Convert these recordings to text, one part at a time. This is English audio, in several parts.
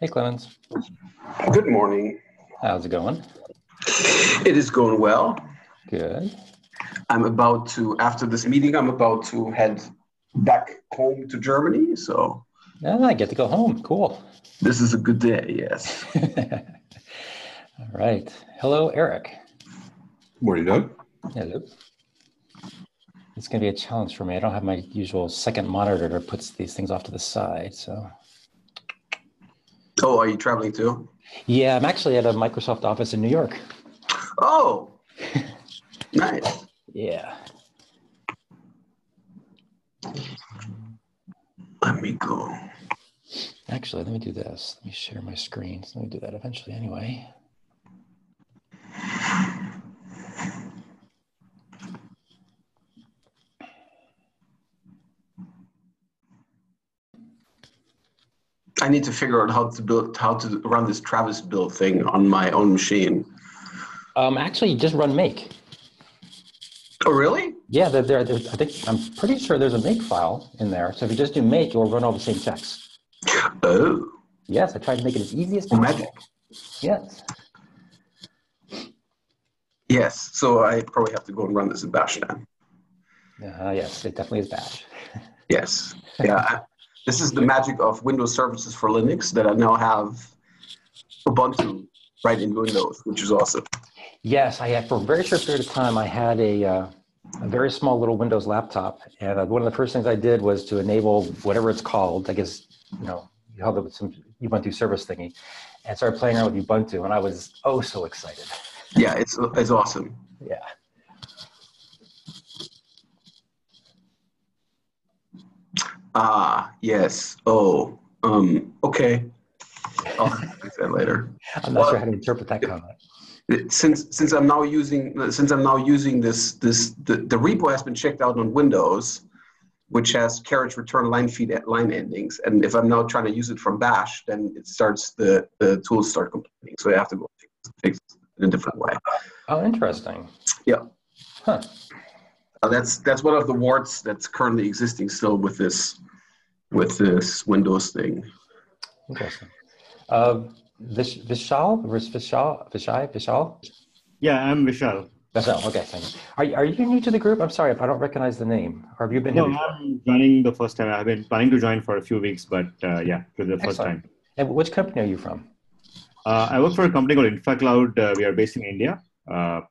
Hey, Clemens. Good morning. How's it going? It is going well. Good. I'm about to, after this meeting, I'm about to head back home to Germany. So Yeah, I get to go home. Cool. this is a good day, yes. All right. Hello, Eric. Morning, Doug. Hello. It's going to be a challenge for me. I don't have my usual second monitor that puts these things off to the side. So, Oh, are you traveling too? yeah, I'm actually at a Microsoft office in New York. Oh, nice. Yeah. Let me go. Actually, let me do this. Let me share my screen. Let me do that eventually anyway. I need to figure out how to build, how to run this Travis build thing on my own machine. Um, actually, just run make. Oh, really? Yeah, there, there, I think I'm pretty sure there's a make file in there. So if you just do make, it will run all the same checks. Oh, Yes, I tried to make it as easy as possible. magic. Yes. Yes. So I probably have to go and run this in Bash then. Uh, yes, it definitely is bash. Yes. Yeah. This is the magic of Windows services for Linux that I now have Ubuntu right in Windows, which is awesome. Yes, I had for a very short period of time. I had a, uh, a very small little Windows laptop, and uh, one of the first things I did was to enable whatever it's called. I guess you know you held it with some Ubuntu service thingy, and started playing around with Ubuntu, and I was oh so excited. Yeah, it's it's awesome. Yeah. Ah, yes. Oh, um, okay. I'll fix that later. I'm not Well- sure how to interpret that comment. Since since I'm now using since I'm now using this this the, the repo has been checked out on Windows, which has carriage return line feed at line endings, and if I'm now trying to use it from Bash, then it starts the the tools start complaining. So I have to go fix, fix it in a different way. Oh, interesting. Yeah. Huh. Uh, that's that's one of the warts that's currently existing still with this with this Windows thing. Interesting. Uh, Vish, Vishal, or is Vishal, Vishai, Vishal? Yeah, I'm Vishal. Vishal. Okay, thank you. Are, are you new to the group? I'm sorry if I don't recognize the name. Or have you been No, here before? I'm joining the first time. I've been planning to join for a few weeks, but uh, yeah, for the first Excellent. time. And which company are you from? Uh, I work for a company called InfraCloud. Uh, we are based in India. Uh,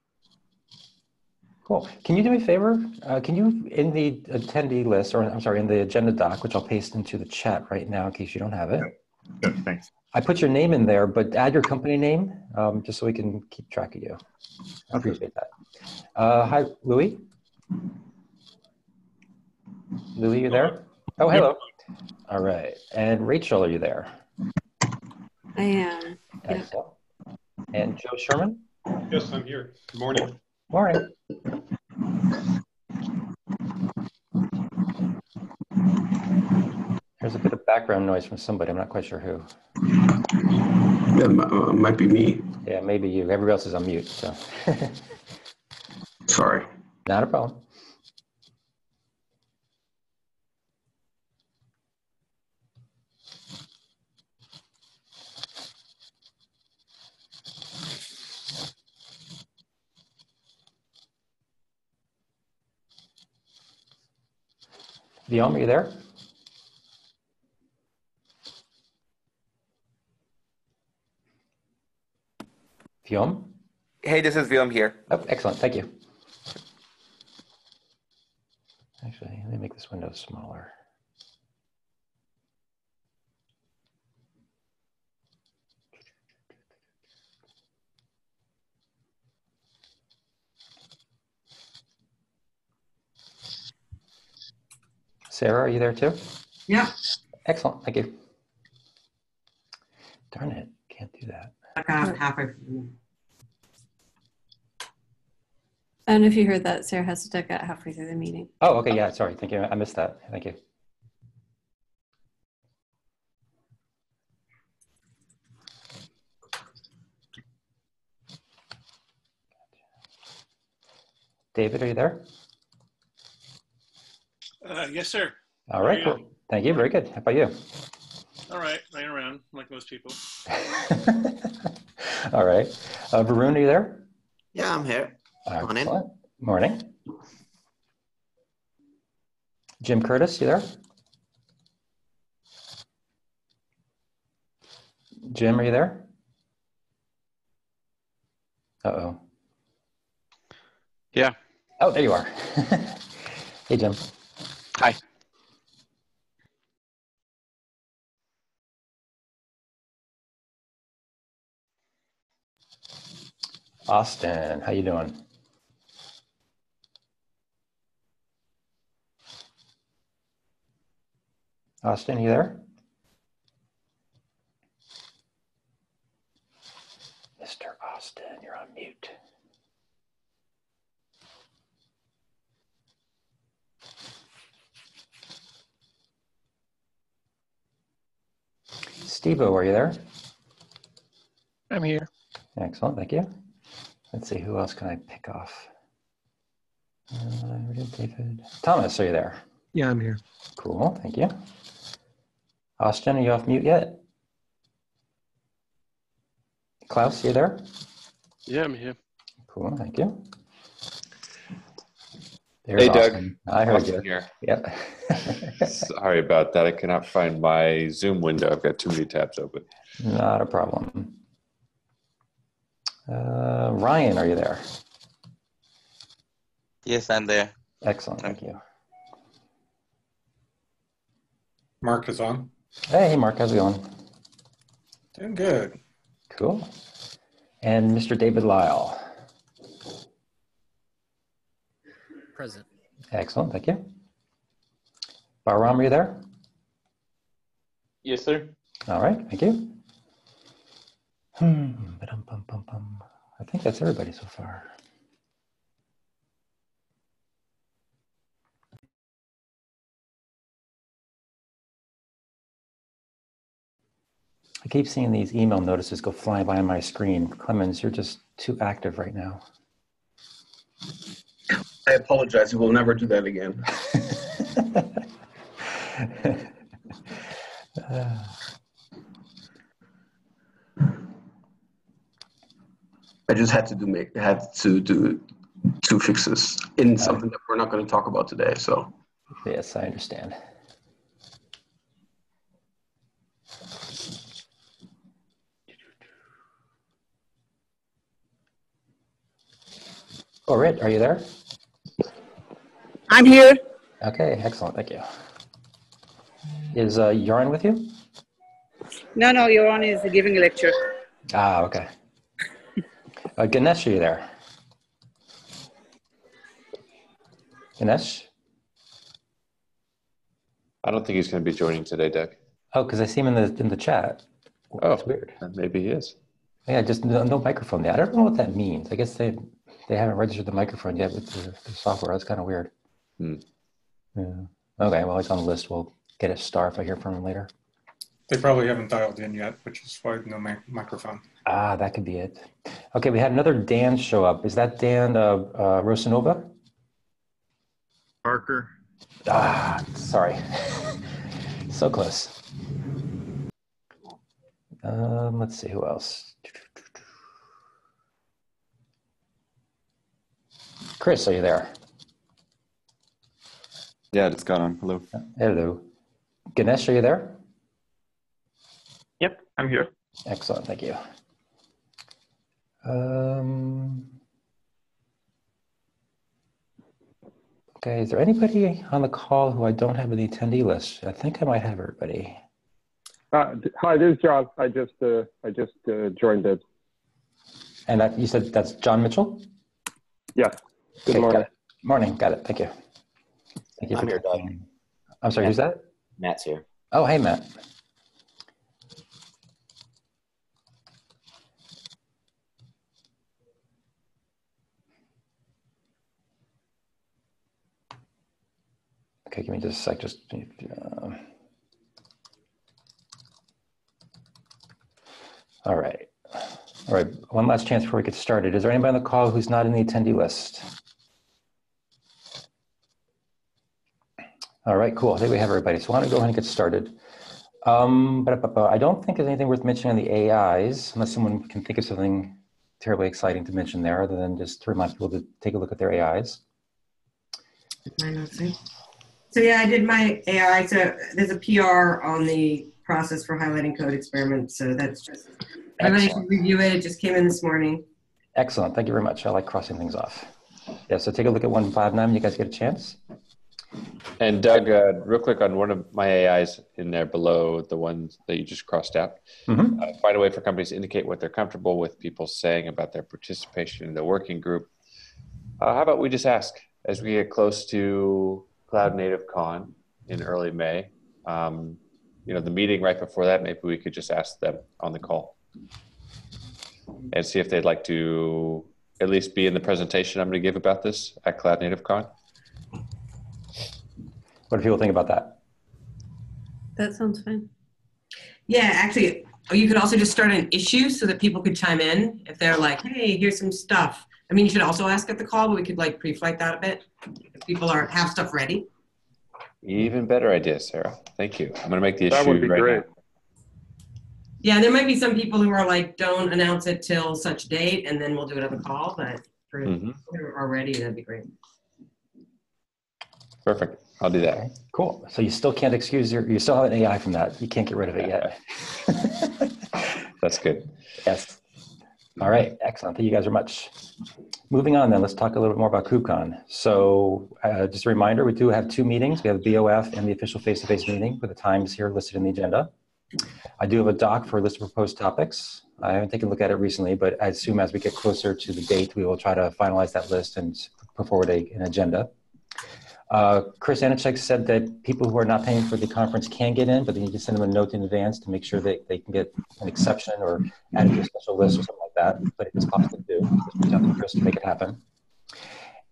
Cool. Can you do me a favor? Uh, can you, in the attendee list, or I'm sorry, in the agenda doc, which I'll paste into the chat right now in case you don't have it. sure, thanks. I put your name in there, but add your company name um, just so we can keep track of you. I Okay. appreciate that. Uh, hi, Louis. Louis, you there? Oh, hello. All right. And Rachel, are you there? I am. Yeah. Excellent. And Joe Sherman? Yes, I'm here. Good morning. Morning. There's a bit of background noise from somebody. I'm not quite sure who. That mi- uh, might be me. Yeah, maybe you. Everybody else is on mute, so Sorry. not a problem. Vyom, are you there? Vyom? Hey, this is Vyom here. Oh, excellent. Thank you. Actually, let me make this window smaller. Sarah, are you there too? Yeah. Excellent. Thank you. Darn it. Can't do that. I got halfway. I don't know if you heard that. Sarah has to duck out halfway through the meeting. Oh, okay. Yeah. Sorry. Thank you. I missed that. Thank you. David, are you there? Uh, yes, sir. All right. Yeah. Cool. Thank you. Very good. How about you? All right, laying around like like most people. All right. Uh, Varun, are you there? Yeah, I'm here. Morning. Morning. Jim Curtis, you there? Jim, are you there? Uh-oh. Yeah. Oh, there you are. hey, Jim. Hi. Austin, how you doing? Austin, you there? Mr. Austin, you're on mute. Steve-O, are you there? I'm here. Excellent, thank you. Let's see, who else can I pick off? Uh, David. Thomas, are you there? Yeah, I'm here. Cool, thank you. Austin, are you off mute yet? Klaus, you there? Yeah, I'm here. Cool, thank you. There's Hey, Doug. I heard Austin you. here. Yep. Sorry about that. I cannot find my Zoom window. I've got too many tabs open. Not a problem. Uh, Ryan, are you there? Yes, I'm there. Excellent, thank you. Mark is on. Hey, Mark, how's it going? Doing good. Cool. And Mr. David Lyle. Present. Excellent, thank you. Bahram, are you there? Yes, sir. All right, thank you. Hmm. I think that's everybody so far. I keep seeing these email notices go flying by on my screen. Clemens, you're just too active right now. I apologize. We will never do that again. Uh, I just had to do make had to do two fixes in something that we're not going to talk about today. So yes, I understand. Oh, Rit, are you there? I'm here. Okay, excellent. Thank you. Is uh, Yarn with you? No, no, your on is giving a lecture. Ah, okay. Uh, Ganesh, are you there? Ganesh? I don't think he's going to be joining today, Doug. Oh, because I see him in the in the chat. Oh, That's weird. Maybe he is. Yeah, just no, no microphone there. I don't know what that means. I guess they they haven't registered the microphone yet with the, the software. That's kind of weird. Hmm. Yeah. Okay, well, he's on the list. We'll get a star if I hear from him later. They probably haven't dialed in yet, which is why no mi- microphone. Ah, that could be it. Okay, we had another Dan show up. Is that Dan uh, uh, Rosanova? Parker. Ah, sorry. so close. Um, let's see who else. Chris, are you there? Yeah, it's got on. Hello. Hello. Ganesh, are you there? Yep, I'm here. Excellent, thank you. Um, okay, is there anybody on the call who I don't have in the attendee list? I think I might have everybody. Uh, hi, this is John. I just uh, I just uh, joined it. And that, you said that's John Mitchell? Yeah. Good Okay, morning. it. Morning, got it, thank you. Thank you I'm here, Doug. I'm sorry, who's that? Matt's here. Oh, hey, Matt. Okay, give me just a sec, just. uh, All right. All right, one last chance before we get started. Is there anybody on the call who's not in the attendee list? All right, cool. I think we have everybody. So why don't we go ahead and get started. Um, but, but, but I don't think there's anything worth mentioning on the AIs, unless someone can think of something terribly exciting to mention there, other than just to remind people to take a look at their AIs. So yeah, I did my AI. So there's a PR on the process for highlighting code experiments. So that's just everybody should review it. It just came in this morning. Excellent. Thank you very much. I like crossing things off. Yeah, so take a look at 159 when you guys get a chance. And Doug, uh, real quick on one of my AIs in there below the ones that you just crossed out, Mhm. uh, find a way for companies to indicate what they're comfortable with people saying about their participation in the working group. Uh, how about we just ask as we get close to Cloud Native Con in early May? Um, you know, the meeting right before that, maybe we could just ask them on the call and see if they'd like to at least be in the presentation I'm going to give about this at Cloud Native Con. What do people think about that? That sounds fine. Yeah, actually, you could also just start an issue so that people could chime in if they're like, "Hey, here's some stuff." I mean, you should also ask at the call, but we could like pre-flight that a bit if people are have stuff ready. Even better idea, Sarah. Thank you. I'm going to make the That issue would be right great. now. Yeah, there might be some people who are like, "Don't announce it till such date, and then we'll do it on the call." But for Mhm. who are ready, that'd be great. Perfect. I'll do that. Cool. So you still can't excuse your, you still have an AI from that. You can't get rid of it yet. That's good. Yes. All right. Excellent. Thank you guys very much. Moving on then, let's talk a little bit more about KubeCon. So uh, just a reminder, we do have two meetings. We have the BOF and the official face-to-face meeting with the times here listed in the agenda. I do have a doc for a list of proposed topics. I haven't taken a look at it recently, but I assume as we get closer to the date, we will try to finalize that list and put forward a, an agenda. Uh, Chris Aniszczyk said that people who are not paying for the conference can get in, but they need to send them a note in advance to make sure that they can get an exception or add to a special list or something like that. But it's possible to do, just reach to Chris to make it happen.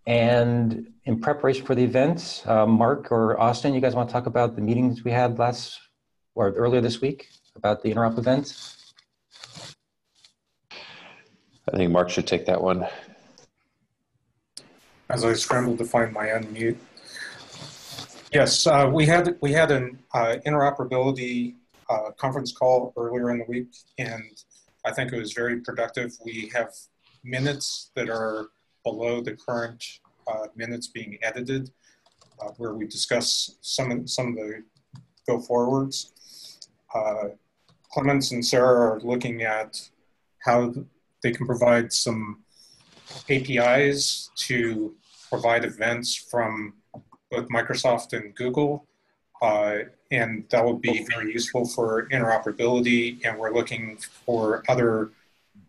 And in preparation for the event, uh, Mark or Austin, you guys want to talk about the meetings we had last or earlier this week about the interop event? I think Mark should take that one. As I scrambled to find my unmute. Yes, uh, we had we had an uh, interoperability uh, conference call earlier in the week, and I think it was very productive. We have minutes that are below the current uh, minutes being edited, uh, where we discuss some of, some of the go forwards. Uh, Clemens and Sarah are looking at how they can provide some APIs to provide events from both Microsoft and Google. Uh, and that will be very useful for interoperability. And we're looking for other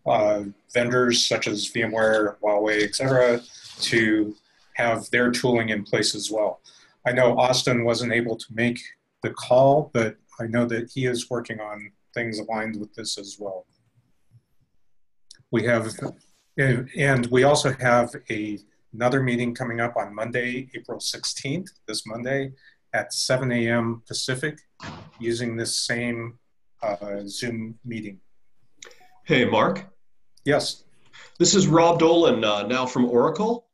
uh, vendors such as VMware, Huawei, et cetera, to have their tooling in place as well. I know Austin wasn't able to make the call, but I know that he is working on things aligned with this as well. We have, and we also have a, another meeting coming up on Monday, April 16th, this Monday at 7 a.m. Pacific, using this same uh, Zoom meeting. Hey, Mark. Yes. This is Rob Dolan uh, now from Oracle.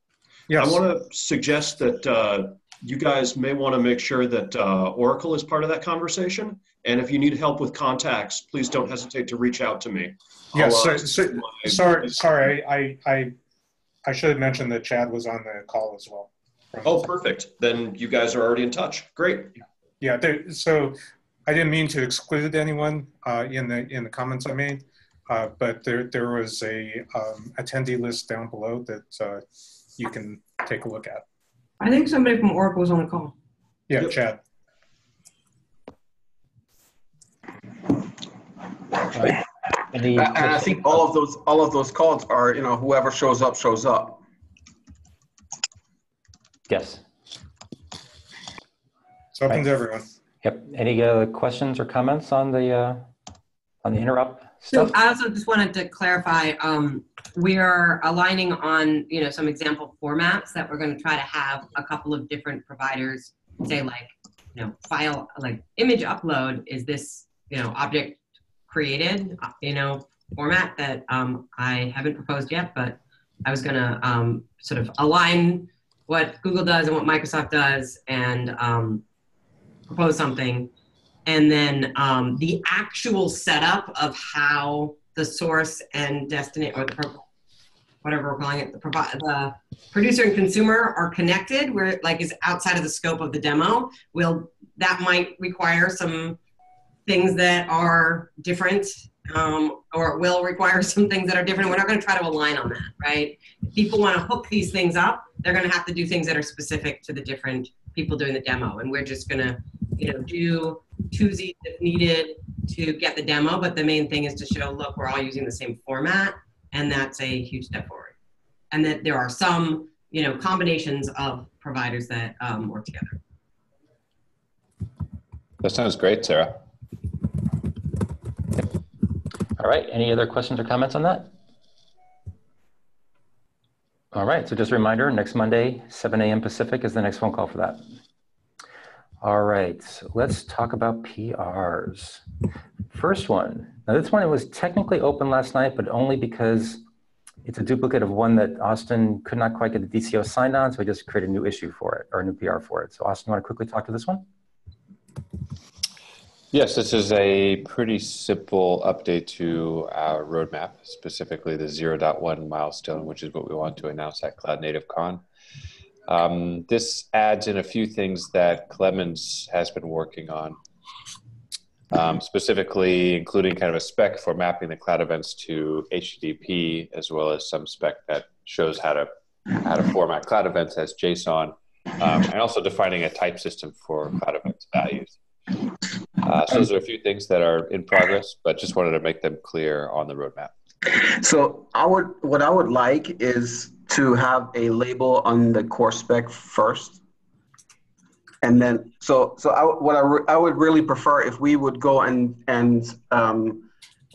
Yes. I want to suggest that uh, you guys may want to make sure that uh, Oracle is part of that conversation. And if you need help with contacts, please don't hesitate to reach out to me. Yes, so, uh, so, sorry, sorry, I, I, I should have mentioned that Chad was on the call as well. Oh, perfect. Then you guys are already in touch. Great. Yeah, there, so I didn't mean to exclude anyone uh, in the in the comments I made, uh, but there there was a um, attendee list down below that uh, you can take a look at. I think somebody from Oracle was on the call. Yeah, Chad. Any and I think all of those all of those calls are you know whoever shows up shows up. Yes. It's open to everyone. Yep. Any uh, questions or comments on the uh, on the interop stuff? So? I also just wanted to clarify, um, we are aligning on, you know, some example formats that we're going to try to have a couple of different providers say like, you know, file, like image upload is this, you know, object created, uh, you know, format that um, I haven't proposed yet, but I was going to um, sort of align what Google does and what Microsoft does and um, propose something and then um, the actual setup of how the source and destination or the whatever we're calling it, the, the producer and consumer are connected, where like is outside of the scope of the demo. Will that might require some things that are different, um, or will require some things that are different. We're not going to try to align on that, right? If people want to hook these things up, they're going to have to do things that are specific to the different people doing the demo, and we're just going to, you know, do twosies if needed to get the demo. But the main thing is to show, look, we're all using the same format, and that's a huge step forward. And that there are some, you know, combinations of providers that um, work together. That sounds great, Sarah. All right, any other questions or comments on that? All right, so just a reminder, next Monday, 7 a.m. Pacific is the next phone call for that. All right, so let's talk about PRs. First one, now this one it was technically open last night, but only because it's a duplicate of one that Austin could not quite get the DCO signed on, so we just created a new issue for it, or a new PR for it. So Austin, you wanna quickly talk to this one? Yes, this is a pretty simple update to our roadmap, specifically the 0.1 milestone, which is what we want to announce at Cloud Native Con. Um, this adds in a few things that Clemens has been working on, um, specifically including kind of a spec for mapping the cloud events to HTTP, as well as some spec that shows how to how to format cloud events as JSON, um, and also defining a type system for cloud events values. Uh, so those are a few things that are in progress, but just wanted to make them clear on the roadmap. So I would, what I would like is to have a label on the core spec first. And then, so, so I, what I, re- I would really prefer if we would go and, and um,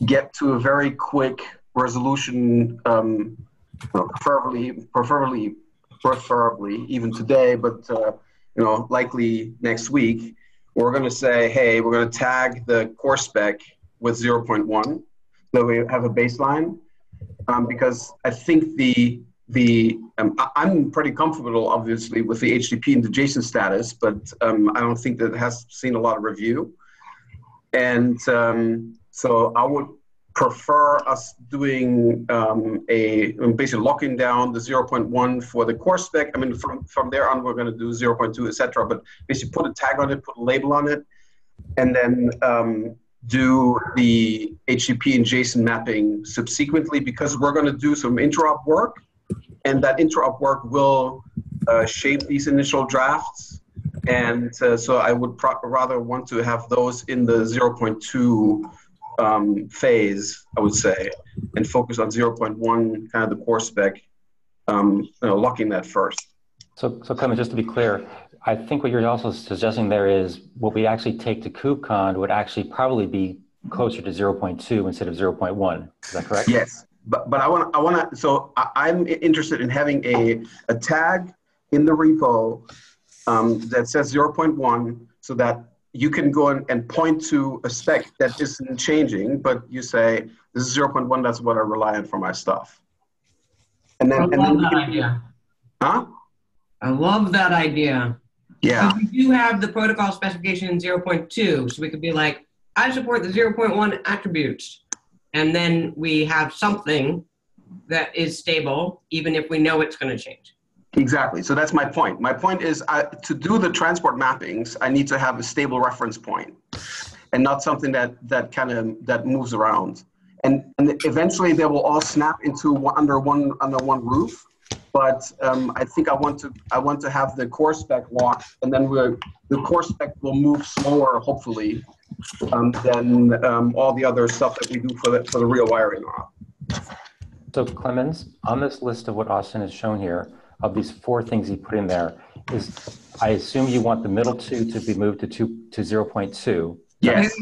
get to a very quick resolution, um, preferably, preferably, preferably even today, but, uh, you know, likely next week, we're going to say, hey, we're going to tag the core spec with 0.1 so we have a baseline. Um, because I think the the um, I'm pretty comfortable, obviously, with the HTTP and the JSON status, but um, I don't think that it has seen a lot of review. And um, so I would prefer us doing um, a basically locking down the 0.1 for the core spec. I mean, from from there on, we're going to do 0.2, etc. But basically, put a tag on it, put a label on it, and then um, do the HTTP and JSON mapping subsequently because we're going to do some interop work, and that interop work will uh, shape these initial drafts. And uh, so I would rather want to have those in the 0.2 um, phase, I would say, and focus on 0.1, kind of the core spec, um, you know, locking that first. So, so Clement, just to be clear, I think what you're also suggesting there is what we actually take to KubeCon would actually probably be closer to 0.2 instead of 0.1. Is that correct? Yes, but but I want I want to. So I, I'm interested in having a a tag in the repo um, that says 0.1, so that you can go and, and point to a spec that isn't changing, but you say this is 0.1. That's what I rely on for my stuff. And then I and love then that can- idea. huh? I love that idea. Yeah. We do have the protocol specification in 0.2, so we could be like, I support the 0.1 attributes. And then we have something that is stable, even if we know it's going to change. Exactly. So that's my point. My point is to do the transport mappings, I need to have a stable reference point and not something that, that kind of that moves around. And, and eventually they will all snap into one, under one under one roof. But um, I think I want to I want to have the core spec locked, and then we're, the core spec will move slower, hopefully, um, than um, all the other stuff that we do for the for the real wiring. So Clemens, on this list of what Austin has shown here, of these four things he put in there, is I assume you want the middle two to be moved to two to 0.2. Yes.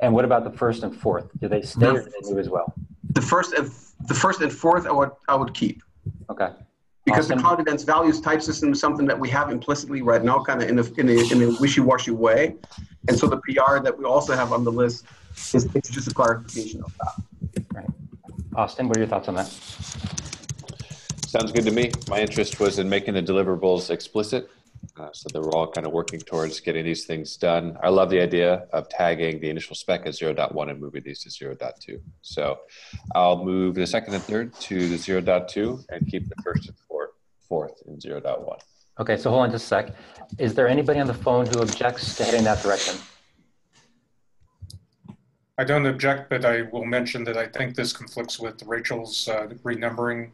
And what about the first and fourth? Do they stay or do they move as well? The first and the first and fourth I would I would keep. Okay. Because Awesome. the cloud events values type system is something that we have implicitly right now, kind of in a, in a, in a wishy-washy way. And so the PR that we also have on the list is it's just a clarification of that. Right. Austin, what are your thoughts on that? Sounds good to me. My interest was in making the deliverables explicit Uh, so they're all kind of working towards getting these things done. I love the idea of tagging the initial spec as 0.1 and moving these to 0.2. So I'll move the second and third to the 0.2 and keep the first and fourth, fourth in 0.1. Okay, so hold on just a sec. Is there anybody on the phone who objects to heading that direction? I don't object, but I will mention that I think this conflicts with Rachel's uh, renumbering.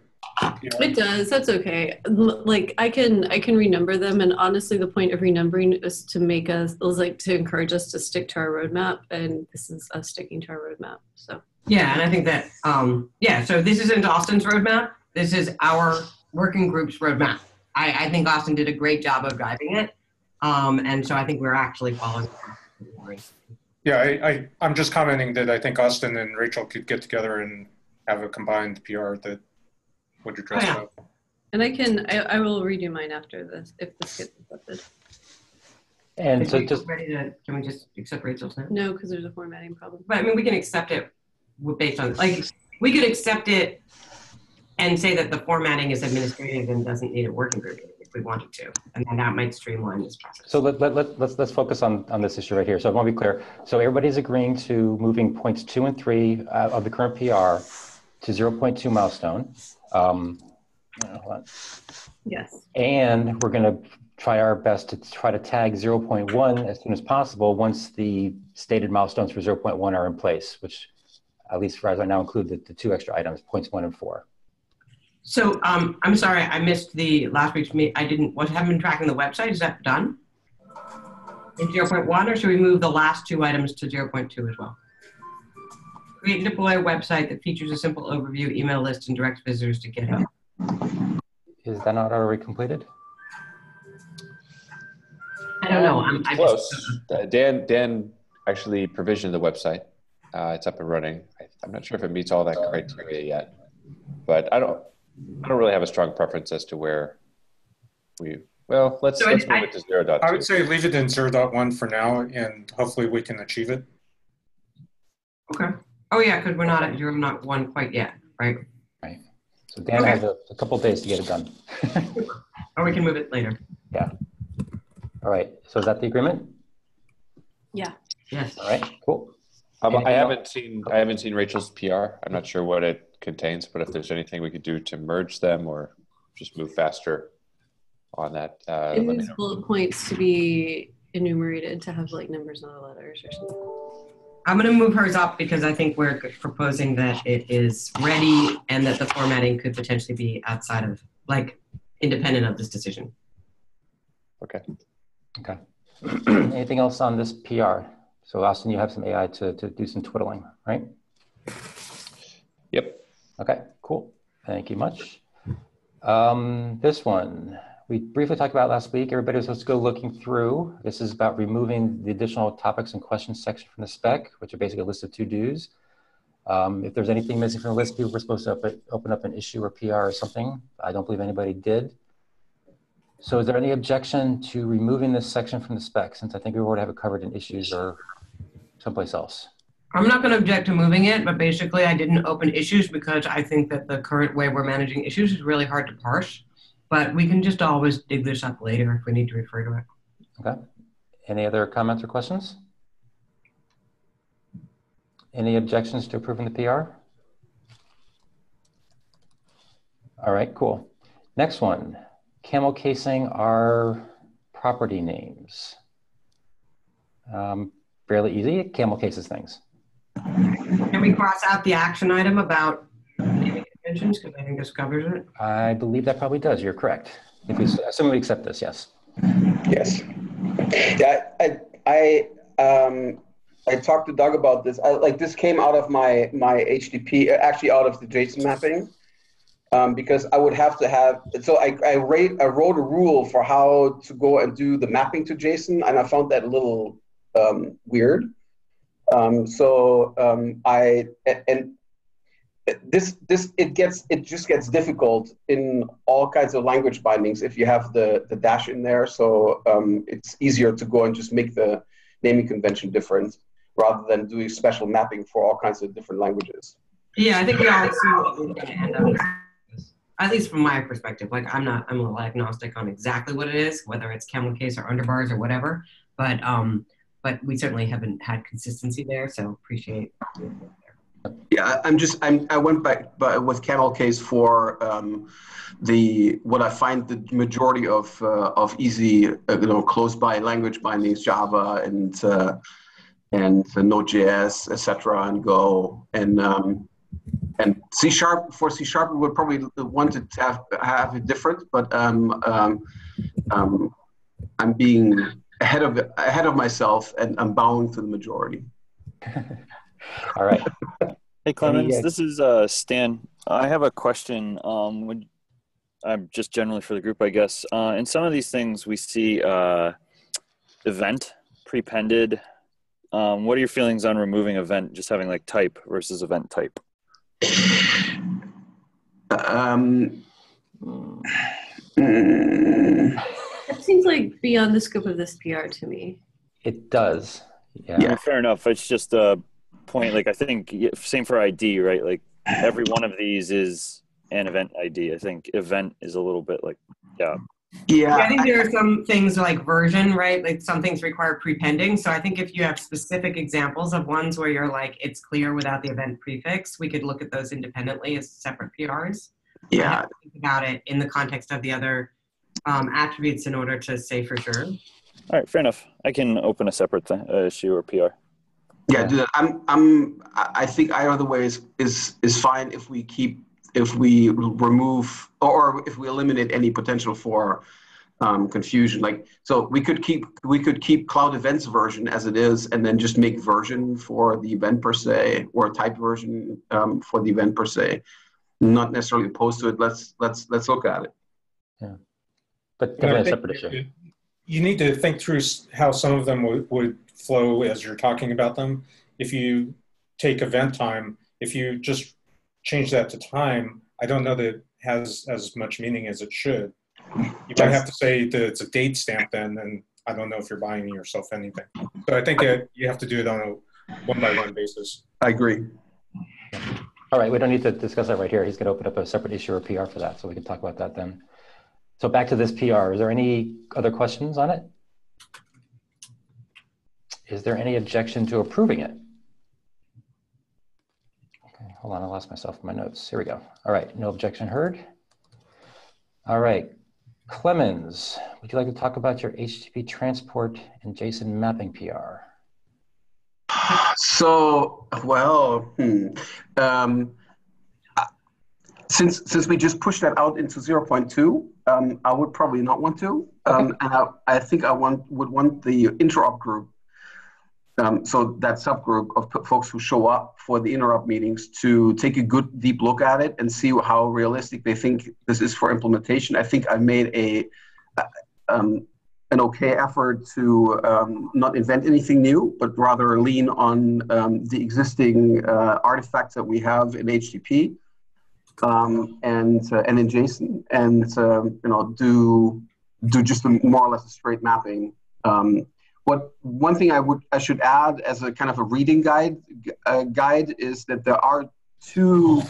It does. That's okay. Like I can I can renumber them, and honestly, the point of renumbering is to make us is like to encourage us to stick to our roadmap, and this is us sticking to our roadmap. So Yeah, and I think that, um, yeah, so this isn't Austin's roadmap. This is our working group's roadmap. I, I think Austin did a great job of driving it. Um, and so I think we're actually following. Yeah, I, I, I'm just commenting that I think Austin and Rachel could get together and have a combined PR that would address Oh, yeah. that. and I can I, I will redo mine after this if this gets accepted. And Are so just ready to, can we just accept Rachel's now? No, because there's a formatting problem. But I mean, we can accept it based on, like, we could accept it and say that the formatting is administrative and doesn't need a working group if we wanted to. And then that might streamline this process. So let, let, let, let's, let's focus on, on this issue right here. So I want to be clear. So everybody's agreeing to moving points two and three uh, of the current PR to 0.2 milestone. Um, hold on. Yes. And we're going to try our best to try to tag 0.1 as soon as possible once the stated milestones for 0.1 are in place, which at least for as I now include the, the two extra items, points one and four. So um, I'm sorry, I missed the last week's meet. I didn't, what, haven't been tracking the website. Is that done? In 0.1 or should we move the last two items to 0.2 as well? Create and deploy a website that features a simple overview, email list, and directs visitors to GitHub. Is that not already completed? I don't know. I'm, I just, Close. Uh, Dan, Dan actually provisioned the website. Uh, it's up and running. I, I'm not sure if it meets all that criteria yet, but I don't. I don't really have a strong preference as to where we. Well, let's, So let's move I- it to zero dot I would say leave it in zero dot one for now, and hopefully we can achieve it. okay. Oh, yeah, because we're not at 0.1 quite yet, right? Right. So Dan has a, a couple days to get it done. Or we can move it later. Yeah. All right. So is that the agreement? Yeah. Yes. All right. Cool. Um, I haven't seen I haven't seen Rachel's PR. I'm not sure what it contains, but if there's anything we could do to merge them or just move faster on that, uh, It needs bullet points to be enumerated to have like numbers, not letters or something. I'm going to move hers up because I think we're proposing that it is ready and that the formatting could potentially be outside of, like, independent of this decision. Okay. Okay. Anything else on this PR? So Austin, you have some AI to, to do some twiddling, right? Yep. Okay, cool. Thank you much. Um, this one, we briefly talked about last week. Everybody was supposed to go looking through. This is about removing the additional topics and questions section from the spec, which are basically a list of to-dos. Um, if there's anything missing from the list, people were supposed to open, open up an issue or PR or something. I don't believe anybody did. So is there any objection to removing this section from the spec since I think we already have it covered in issues or someplace else? I'm not going to object to moving it, but basically I didn't open issues because I think that the current way we're managing issues is really hard to parse. But we can just always dig this up later if we need to refer to it. Okay. Any other comments or questions? Any objections to approving the PR? All right, cool. Next one, camel casing our property names. Um, fairly easy, camel cases things. Can we cross out the action item about naming conventions? Because I think this covers it. I believe that probably does, you're correct. If we, assuming we accept this, yes. Yes. Yeah, I, I, um, I talked to Doug about this. I, like this came out of my my HTTP, uh, actually out of the JSON mapping, um, because I would have to have. So I I, rate, I wrote a rule for how to go and do the mapping to JSON, and I found that a little um, weird. Um, so um, I and this this it gets it just gets difficult in all kinds of language bindings if you have the the dash in there so um, it's easier to go and just make the naming convention different rather than doing special mapping for all kinds of different languages Yeah, I think we all see going to end up at least from my perspective, like I'm not, I'm a little agnostic on exactly what it is, whether it's camel case or underbars or whatever. But um, but we certainly haven't had consistency there, so appreciate. Yeah, I'm just I'm I went back but with camel case for um, the what I find the majority of uh, of easy uh, you know close by language bindings Java and uh, and uh, Node.js etc. and Go and um, and C sharp for C sharp we would probably want to have have it different, but um, um, um, I'm being ahead of ahead of myself and I'm bowing to the majority. All right. Hey Clemens, Any, uh, this is uh, Stan. I have a question. Um, would, I'm just generally for the group, I guess. Uh, in some of these things, we see uh, event prepended. Um, what are your feelings on removing event, just having like type versus event type? Um, It seems like beyond the scope of this PR to me. It does. Yeah. I mean, fair enough. It's just a point. Like I think same for ID, right? Like every one of these is an event ID. I think event is a little bit like yeah. Yeah. I think there are some things like version, right? Like some things require prepending. So I think if you have specific examples of ones where you're like, it's clear without the event prefix, we could look at those independently as separate PRs. Yeah. Think about it in the context of the other um, attributes in order to say for sure. All right, fair enough. I can open a separate th- uh, issue or PR. Yeah, do that. I'm I'm I I think either way is is is fine if we keep if we remove or if we eliminate any potential for um, confusion. Like so, we could keep we could keep cloud events version as it is, and then just make version for the event per se, or type version um, for the event per se. Not necessarily opposed to it. Let's let's let's look at it. Yeah, but But I definitely a separate issue. you- You need to think through how some of them would, would flow as you're talking about them. If you take event time, if you just change that to time, I don't know that it has as much meaning as it should. You might have to say that it's a date stamp then, and I don't know if you're buying yourself anything. So I think it, you have to do it on a one by one basis. I agree. All right, we don't need to discuss that right here. He's going to open up a separate issue or PR for that, so we can talk about that then. So back to this PR. Is there any other questions on it? Is there any objection to approving it? Okay, hold on, I lost myself in my notes. Here we go. All right, no objection heard. All right, Clemens, would you like to talk about your HTTP transport and JSON mapping PR? So, well, hmm. um, since since we just pushed that out into 0.2, um, I would probably not want to. Um, and I, I think I want would want the interop group, um, so that subgroup of p- folks who show up for the interop meetings to take a good deep look at it and see how realistic they think this is for implementation. I think I made a um, an okay effort to um, not invent anything new, but rather lean on um, the existing uh, artifacts that we have in HTTP um, and uh, and in JSON, and um, you know do do just a, more or less a straight mapping. What one thing I would I should add as a kind of a reading guide uh, guide is that there are two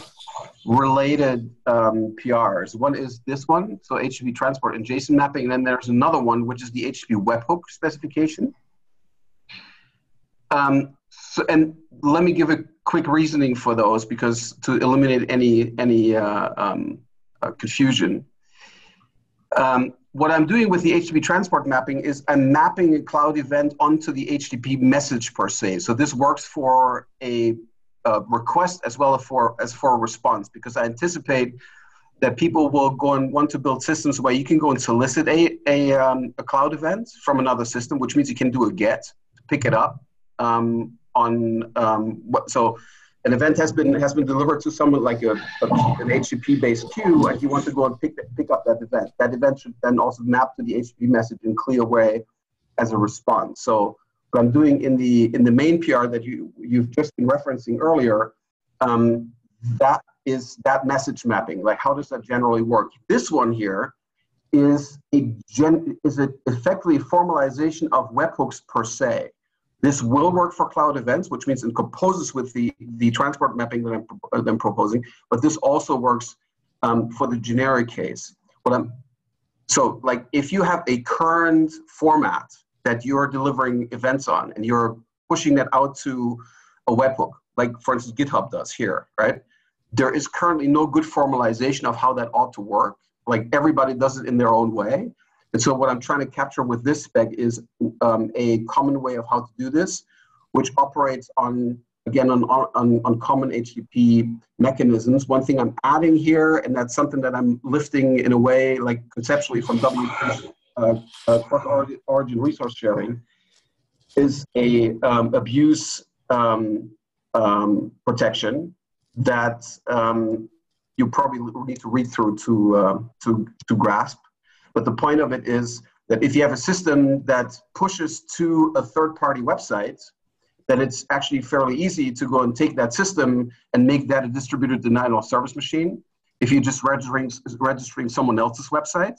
related um, PRs. One is this one, so HTTP transport and JSON mapping, and then there's another one which is the HTTP webhook specification. Um, so, and let me give a quick reasoning for those because to eliminate any any uh, um, uh, confusion. Um, what I'm doing with the HTTP transport mapping is I'm mapping a cloud event onto the HTTP message per se. So this works for a request as well as for as for a response because I anticipate that people will go and want to build systems where you can go and solicit a a, um, a cloud event from another system, which means you can do a get, pick it up um, on um, what so. An event has been has been delivered to someone like a, a an HTTP based queue, and you want to go and pick pick up that event. That event should then also map to the HTTP message in clear way as a response. So what I'm doing in the in the main PR that you you've just been referencing earlier, um, that is that message mapping. Like how does that generally work? This one here is a gen is a effectively formalization of webhooks per se. This will work for cloud events, which means it composes with the the transport mapping that I'm, I'm proposing. But this also works um, for the generic case. What I'm so like if you have a current format that you're delivering events on and you're pushing that out to a webhook, like for instance GitHub does here, right? There is currently no good formalization of how that ought to work. Like everybody does it in their own way. And so what I'm trying to capture with this spec is um, a common way of how to do this, which operates on, again, on, on, on common HTTP mechanisms. One thing I'm adding here, and that's something that I'm lifting in a way, like conceptually from W uh, uh, cross-origin resource sharing, is a um, abuse um, um, protection that um, you probably need to read through to, uh, to, to grasp. But the point of it is that if you have a system that pushes to a third party website, then it's actually fairly easy to go and take that system and make that a distributed denial of service machine if you're just registering, registering someone else's website.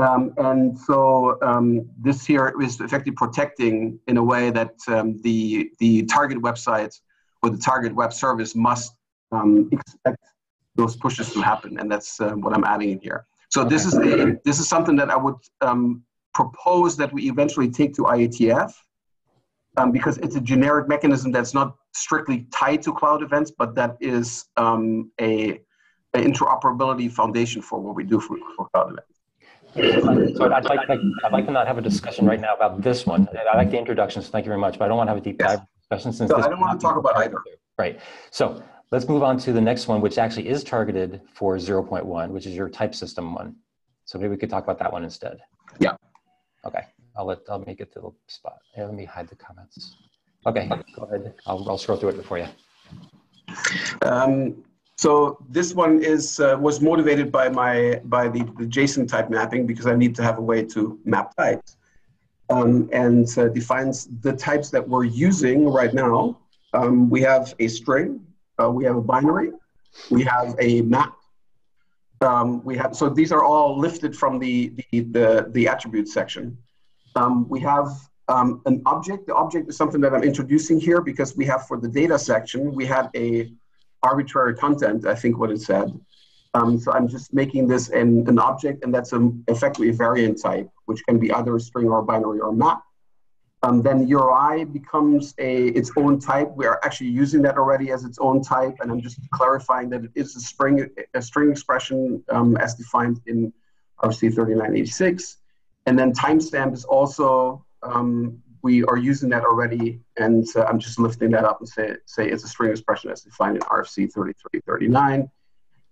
Um, and so um, this here is effectively protecting in a way that um, the, the target website or the target web service must um, expect those pushes to happen. And that's uh, what I'm adding in here. So this is a, this is something that I would um, propose that we eventually take to IETF um, because it's a generic mechanism that's not strictly tied to cloud events, but that is um, a, a interoperability foundation for what we do for, for cloud events. So I'd like, to, I'd like to not have a discussion right now about this one. I like the introductions. Thank you very much, but I don't want to have a deep dive discussion since no, I don't want to talk about either. Right. So Let's move on to the next one, which actually is targeted for 0.1, which is your type system one. So maybe we could talk about that one instead. Yeah. Okay. I'll let I'll make it to the spot. Let me hide the comments. Okay, go ahead. I'll, I'll scroll through it for you. Um, so this one is uh, was motivated by my by the, the JSON type mapping because I need to have a way to map types um, and uh, defines the types that we're using right now. Um, we have a string, uh, we have a binary, we have a map. Um, we have so these are all lifted from the the the, the attribute section. Um, we have um, an object. The object is something that I'm introducing here because we have for the data section we had a arbitrary content. I think what it said. Um, so I'm just making this an, an object, and that's a, effectively a variant type, which can be either a string or a binary or a map. Um, then URI becomes a its own type. We are actually using that already as its own type, and I'm just clarifying that it is a string a string expression um, as defined in RFC 3986. And then timestamp is also um, we are using that already, and uh, I'm just lifting that up and say say it's a string expression as defined in RFC 3339.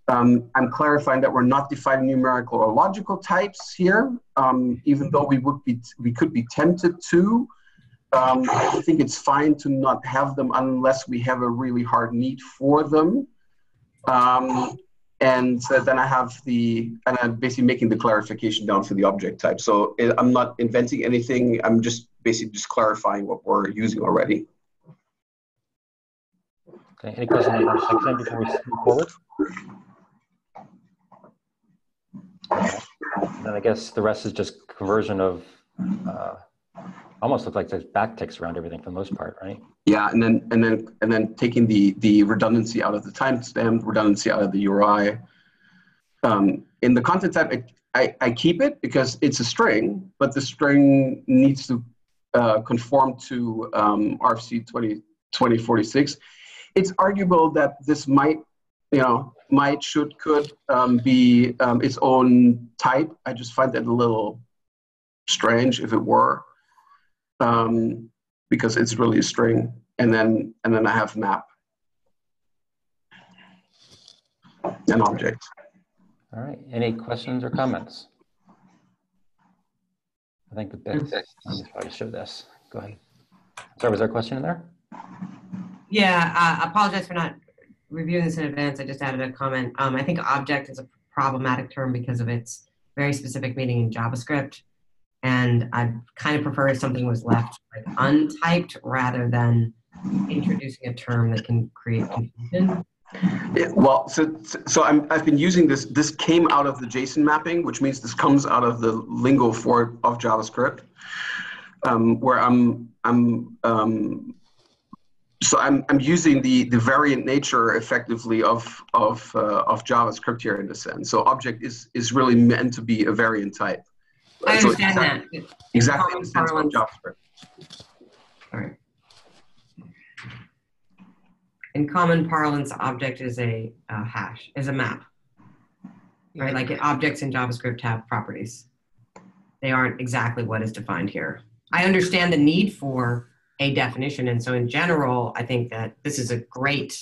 Um, I'm clarifying that we're not defining numerical or logical types here, um, even though we would be we could be tempted to. Um, I think it's fine to not have them unless we have a really hard need for them. Um, and so then I have the, and I'm basically making the clarification down for the object type. So I'm not inventing anything. I'm just basically just clarifying what we're using already. Okay, any questions on section before we move forward? And then I guess the rest is just conversion of uh, almost looks like there's backticks around everything for the most part, right? Yeah, and then and then and then taking the the redundancy out of the timestamp, redundancy out of the URI. Um, in the content type, I, I keep it because it's a string, but the string needs to uh, conform to um, RFC 20, 2046. It's arguable that this might, you know, might, should, could um, be um, its own type. I just find that a little strange if it were um, because it's really a string. And then, and then I have map, an object. All right. Any questions or comments? I think the best. I'll just probably show this. Go ahead. Sorry, was there a question in there? Yeah, uh, apologize for not reviewing this in advance. I just added a comment. Um, I think object is a problematic term because of its very specific meaning in JavaScript and I kind of prefer if something was left like untyped rather than introducing a term that can create confusion. Yeah, well, so so I'm, I've been using this. This came out of the JSON mapping, which means this comes out of the lingo for of JavaScript, um, where I'm I'm um, so I'm, I'm using the, the variant nature effectively of of uh, of JavaScript here in a sense. So object is is really meant to be a variant type. I So understand exactly- that. Exactly in the sense of JavaScript. In common parlance, object is a uh, hash, is a map. Right, like objects in JavaScript have properties. They aren't exactly what is defined here. I understand the need for a definition, and so in general, I think that this is a great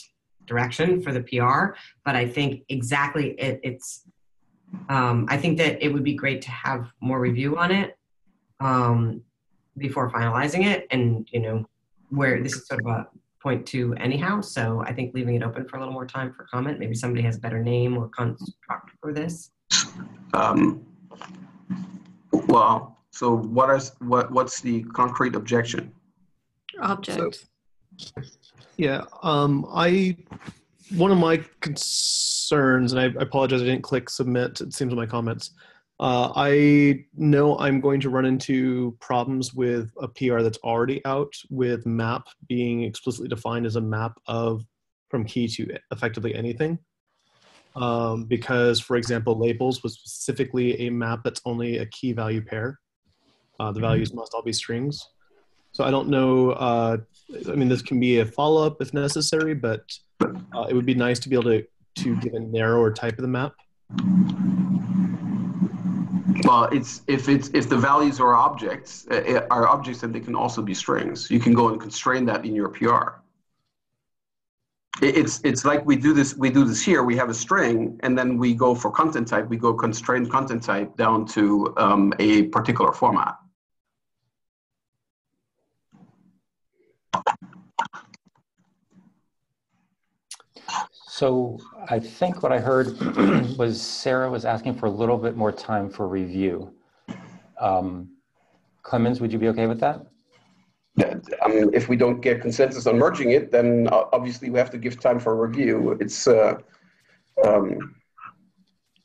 direction for the PR. But I think exactly it, it's. Um, I think that it would be great to have more review on it um, before finalizing it, and you know, where this is sort of a point two anyhow. So I think leaving it open for a little more time for comment. Maybe somebody has a better name or construct for this. Um, well, so what is what what's the concrete objection? Object. Yeah, um, I one of my concerns, and I, I apologize, I didn't click submit. It seems in my comments. Uh, I know I'm going to run into problems with a PR that's already out with map being explicitly defined as a map of from key to effectively anything. Um, because, for example, labels was specifically a map that's only a key value pair. Uh, the values must all be strings. So I don't know. Uh, I mean, this can be a follow up if necessary, but uh, it would be nice to be able to to give a narrower type of the map. Well, it's if it's if the values are objects uh, are objects, then they can also be strings. You can go and constrain that in your PR. It- It's it's like we do this we do this here. We have a string, and then we go for content type. We go constrain content type down to um, a particular format. So I think what I heard was Sarah was asking for a little bit more time for review. Um, Clemens, would you be okay with that? Um, if we don't get consensus on merging it, then uh, obviously we have to give time for review. It's uh, um,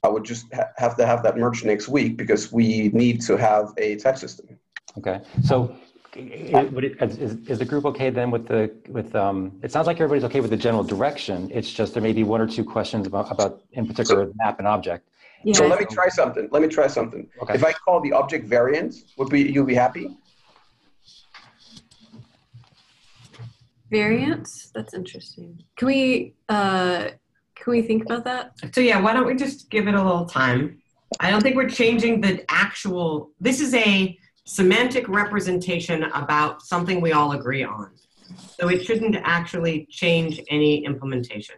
I would just ha- have to have that merged next week because we need to have a type system. Okay, so i- would it, is, is the group okay then with the, with, um, it sounds like everybody's okay with the general direction. It's just there may be one or two questions about, about in particular map and object. So let me try something. Let me try something. If I call the object variant, would be you'll be happy? Variants? That's interesting. Can we uh can we think about that? So yeah, why don't we just give it a little time? I don't think we're changing the actual. This is a semantic representation about something we all agree on. So it shouldn't actually change any implementation.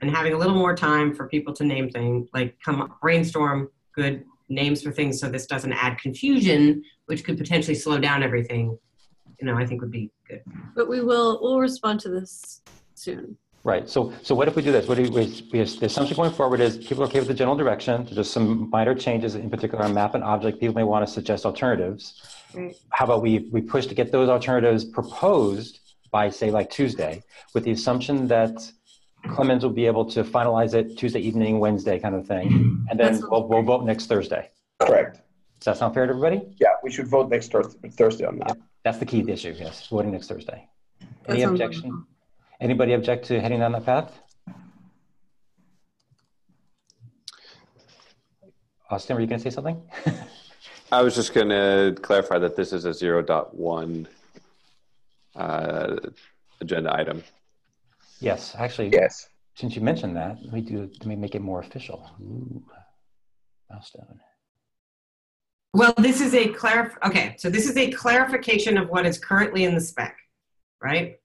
And having a little more time for people to name things, like come up, brainstorm good names for things so this doesn't add confusion, which could potentially slow down everything, you know, I think would be good. But we will we'll respond to this soon. Right, so, so what if we do this? What do we, we, the assumption going forward is people are okay with the general direction. There's just some minor changes, in particular on map and object. People may want to suggest alternatives. Right. How about we, we push to get those alternatives proposed by say like Tuesday with the assumption that Clemens will be able to finalize it Tuesday evening, Wednesday kind of thing. Mm-hmm. And then we'll, we'll vote next Thursday. Correct. Does that sound fair to everybody? Yeah, we should vote next Thurs- Thursday on that. That's the key issue, yes, voting next Thursday. That Any sounds objection? Anybody object to heading down that path? Austin, were you going to say something? I was just going to clarify that this is a 0.1 uh, agenda item. Yes, actually. Yes. Since you mentioned that, let me do. Let me make it more official. Ooh, milestone. Well, this is a clarif, okay, so this is a clarification of what is currently in the spec, right?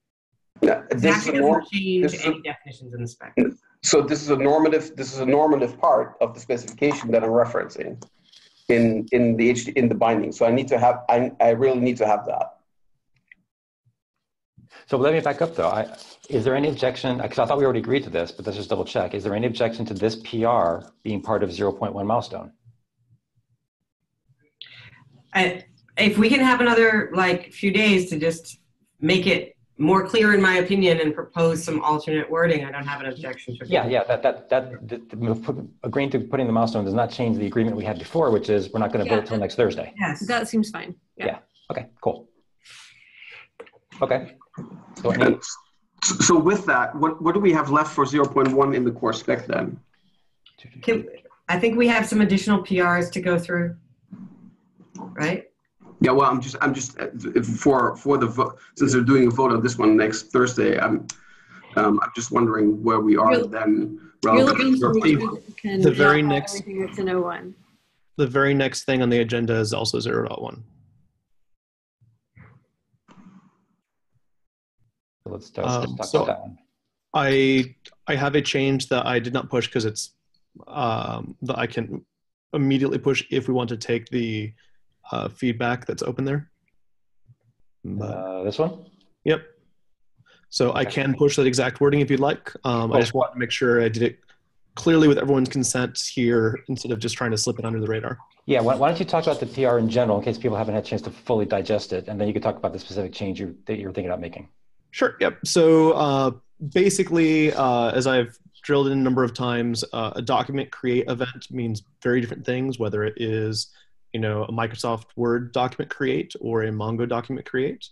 Yeah, It this is a norm- change this is a- any definitions in the spec. So this is a normative. This is a normative part of the specification that I'm referencing in in the HD, in the binding. So I need to have. I I really need to have that. So let me back up though. I, is there any objection? Because I thought we already agreed to this, but let's just double check. Is there any objection to this PR being part of 0.1 milestone? I, if we can have another like few days to just make it more clear in my opinion and propose some alternate wording, I don't have an objection to. Yeah, yeah. That that that, that the- agreeing to putting the milestone does not change the agreement we had before, which is we're not going to Yeah. vote till next Thursday. Yes. That seems fine. Yeah. Yeah. Okay. Cool. Okay. So any So, so with that, what, what do we have left for 0.1 in the core spec then? Can, I think we have some additional PRs to go through, right? Yeah, well, I'm just, I'm just uh, for for the vote since they're doing a vote on this one next Thursday. I'm, um, I'm just wondering where we are You're- then. You're relative looking to for your what people. you can The very drop out next- everything that's in 01. The very next thing on the agenda is also 0.1. So let's, let's Um, talk so- about that one. I I have a change that I did not push because it's um, that I can immediately push if we want to take the uh, feedback that's open there. Uh, this one? yep. So I can push that exact wording if you'd like. Um, I just want to make sure I did it clearly with everyone's consent here instead of just trying to slip it under the radar. Yeah, why, why don't you talk about the PR in general in case people haven't had a chance to fully digest it, and then you could talk about the specific change you, that you're thinking about making. Sure. Yep. So uh, basically, uh, as I've drilled in a number of times, uh, a document create event means very different things, whether it is, you know, a Microsoft Word document create or a Mongo document create.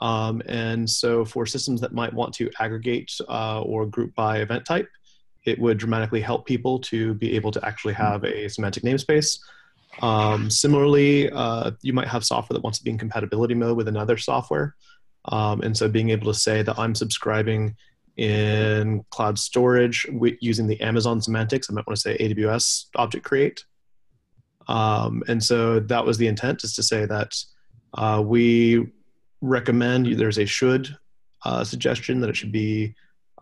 Um, and so for systems that might want to aggregate uh, or group by event type, it would dramatically help people to be able to actually have a semantic namespace. Um, similarly, uh, you might have software that wants to be in compatibility mode with another software. Um, and so being able to say that I'm subscribing in cloud storage using the Amazon semantics, I might want to say AWS object create. Um, and so that was the intent is to say that uh, we recommend there's a should uh, suggestion that it should be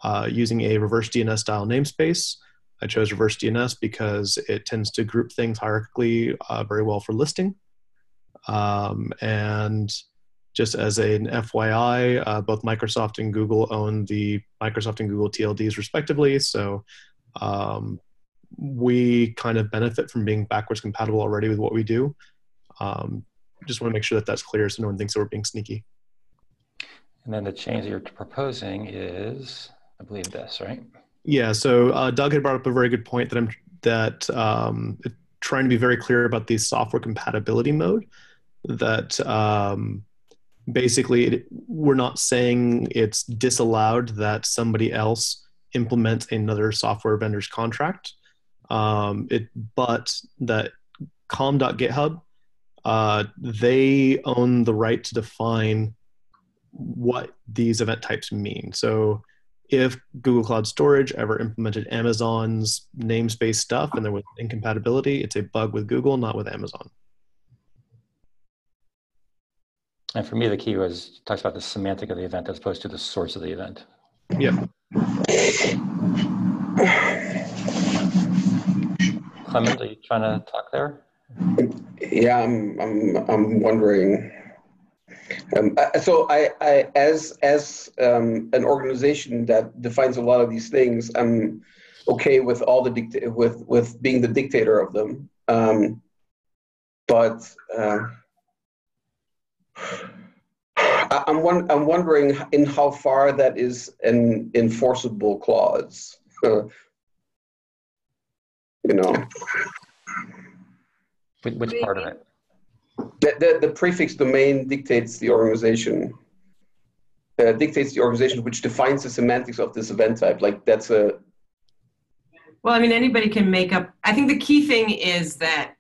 uh, using a reverse DNS style namespace. I chose reverse DNS because it tends to group things hierarchically uh, very well for listing. Um, and just as an FYI, uh, both Microsoft and Google own the Microsoft and Google TLDs respectively. So um, we kind of benefit from being backwards compatible already with what we do. Um, just want to make sure that that's clear so no one thinks that we're being sneaky. And then the change that you're proposing is, I believe this, right? Yeah. So uh, Doug had brought up a very good point that I'm that um, trying to be very clear about the software compatibility mode. That um, basically it, we're not saying it's disallowed that somebody else implements another software vendor's contract. Um, it but that com.github uh, they own the right to define what these event types mean. So if Google Cloud Storage ever implemented Amazon's namespace stuff and there was incompatibility, it's a bug with Google, not with Amazon. And for me, the key was talks about the semantic of the event as opposed to the source of the event. Yeah. Clemens, are you trying to talk there? Yeah, I'm, I'm, I'm wondering. Um, so I, I, as, as um, an organization that defines a lot of these things, I'm okay with all the dicta- with, with being the dictator of them. Um, but uh, I, I'm, one, I'm wondering in how far that is an enforceable clause. you know. Which, which part of it? The, the, the prefix domain dictates the organization. Uh, dictates the organization which defines the semantics of this event type. Like that's a Well, I mean, anybody can make up. I think the key thing is that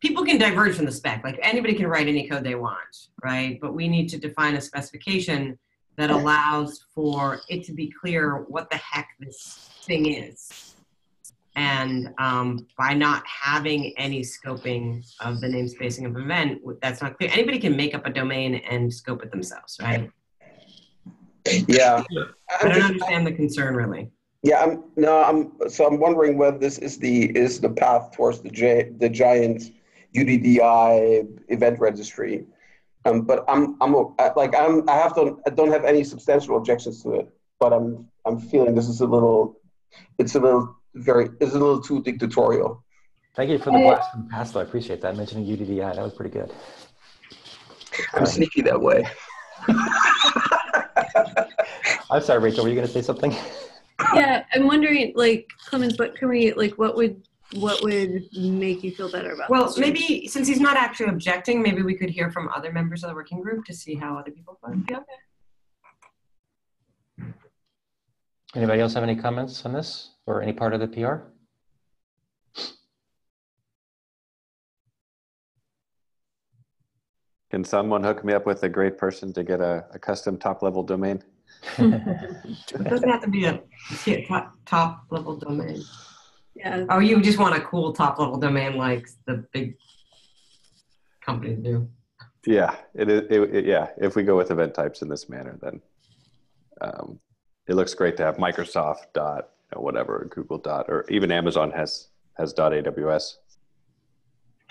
people can diverge from the spec. Like anybody can write any code they want, right? But we need to define a specification that allows for it to be clear what the heck this thing is. And um, by not having any scoping of the namespacing of event, that's not clear. Anybody can make up a domain and scope it themselves, right? yeah. I don't understand the concern really. Yeah, I'm no, I'm so I'm wondering whether this is the is the path towards the gi- the giant UDDI event registry. Um, but I'm I'm like I'm I have to I don't have any substantial objections to it. But I'm I'm feeling this is a little it's a little very it's a little too dictatorial. Thank you for the uh, blast from the past. I appreciate that. Mentioning UDDI, that was pretty good. I'm sneaky that way. I'm sorry, Rachel. Were you going to say something? yeah, I'm wondering, like, Clemens, what can we, like, what would, what would make you feel better about Well, this? maybe since he's not actually objecting, maybe we could hear from other members of the working group to see how other people feel. Anybody else have any comments on this or any part of the PR? Can someone hook me up with a great person to get a, a custom top level domain? It doesn't have to be a top, top level domain. Yeah. Oh, you just want a cool top level domain like the big companies do. Yeah, it is. It, it- yeah, if we go with event types in this manner, then um, it looks great to have Microsoft dot you know, whatever Google dot or even Amazon has has dot AWS.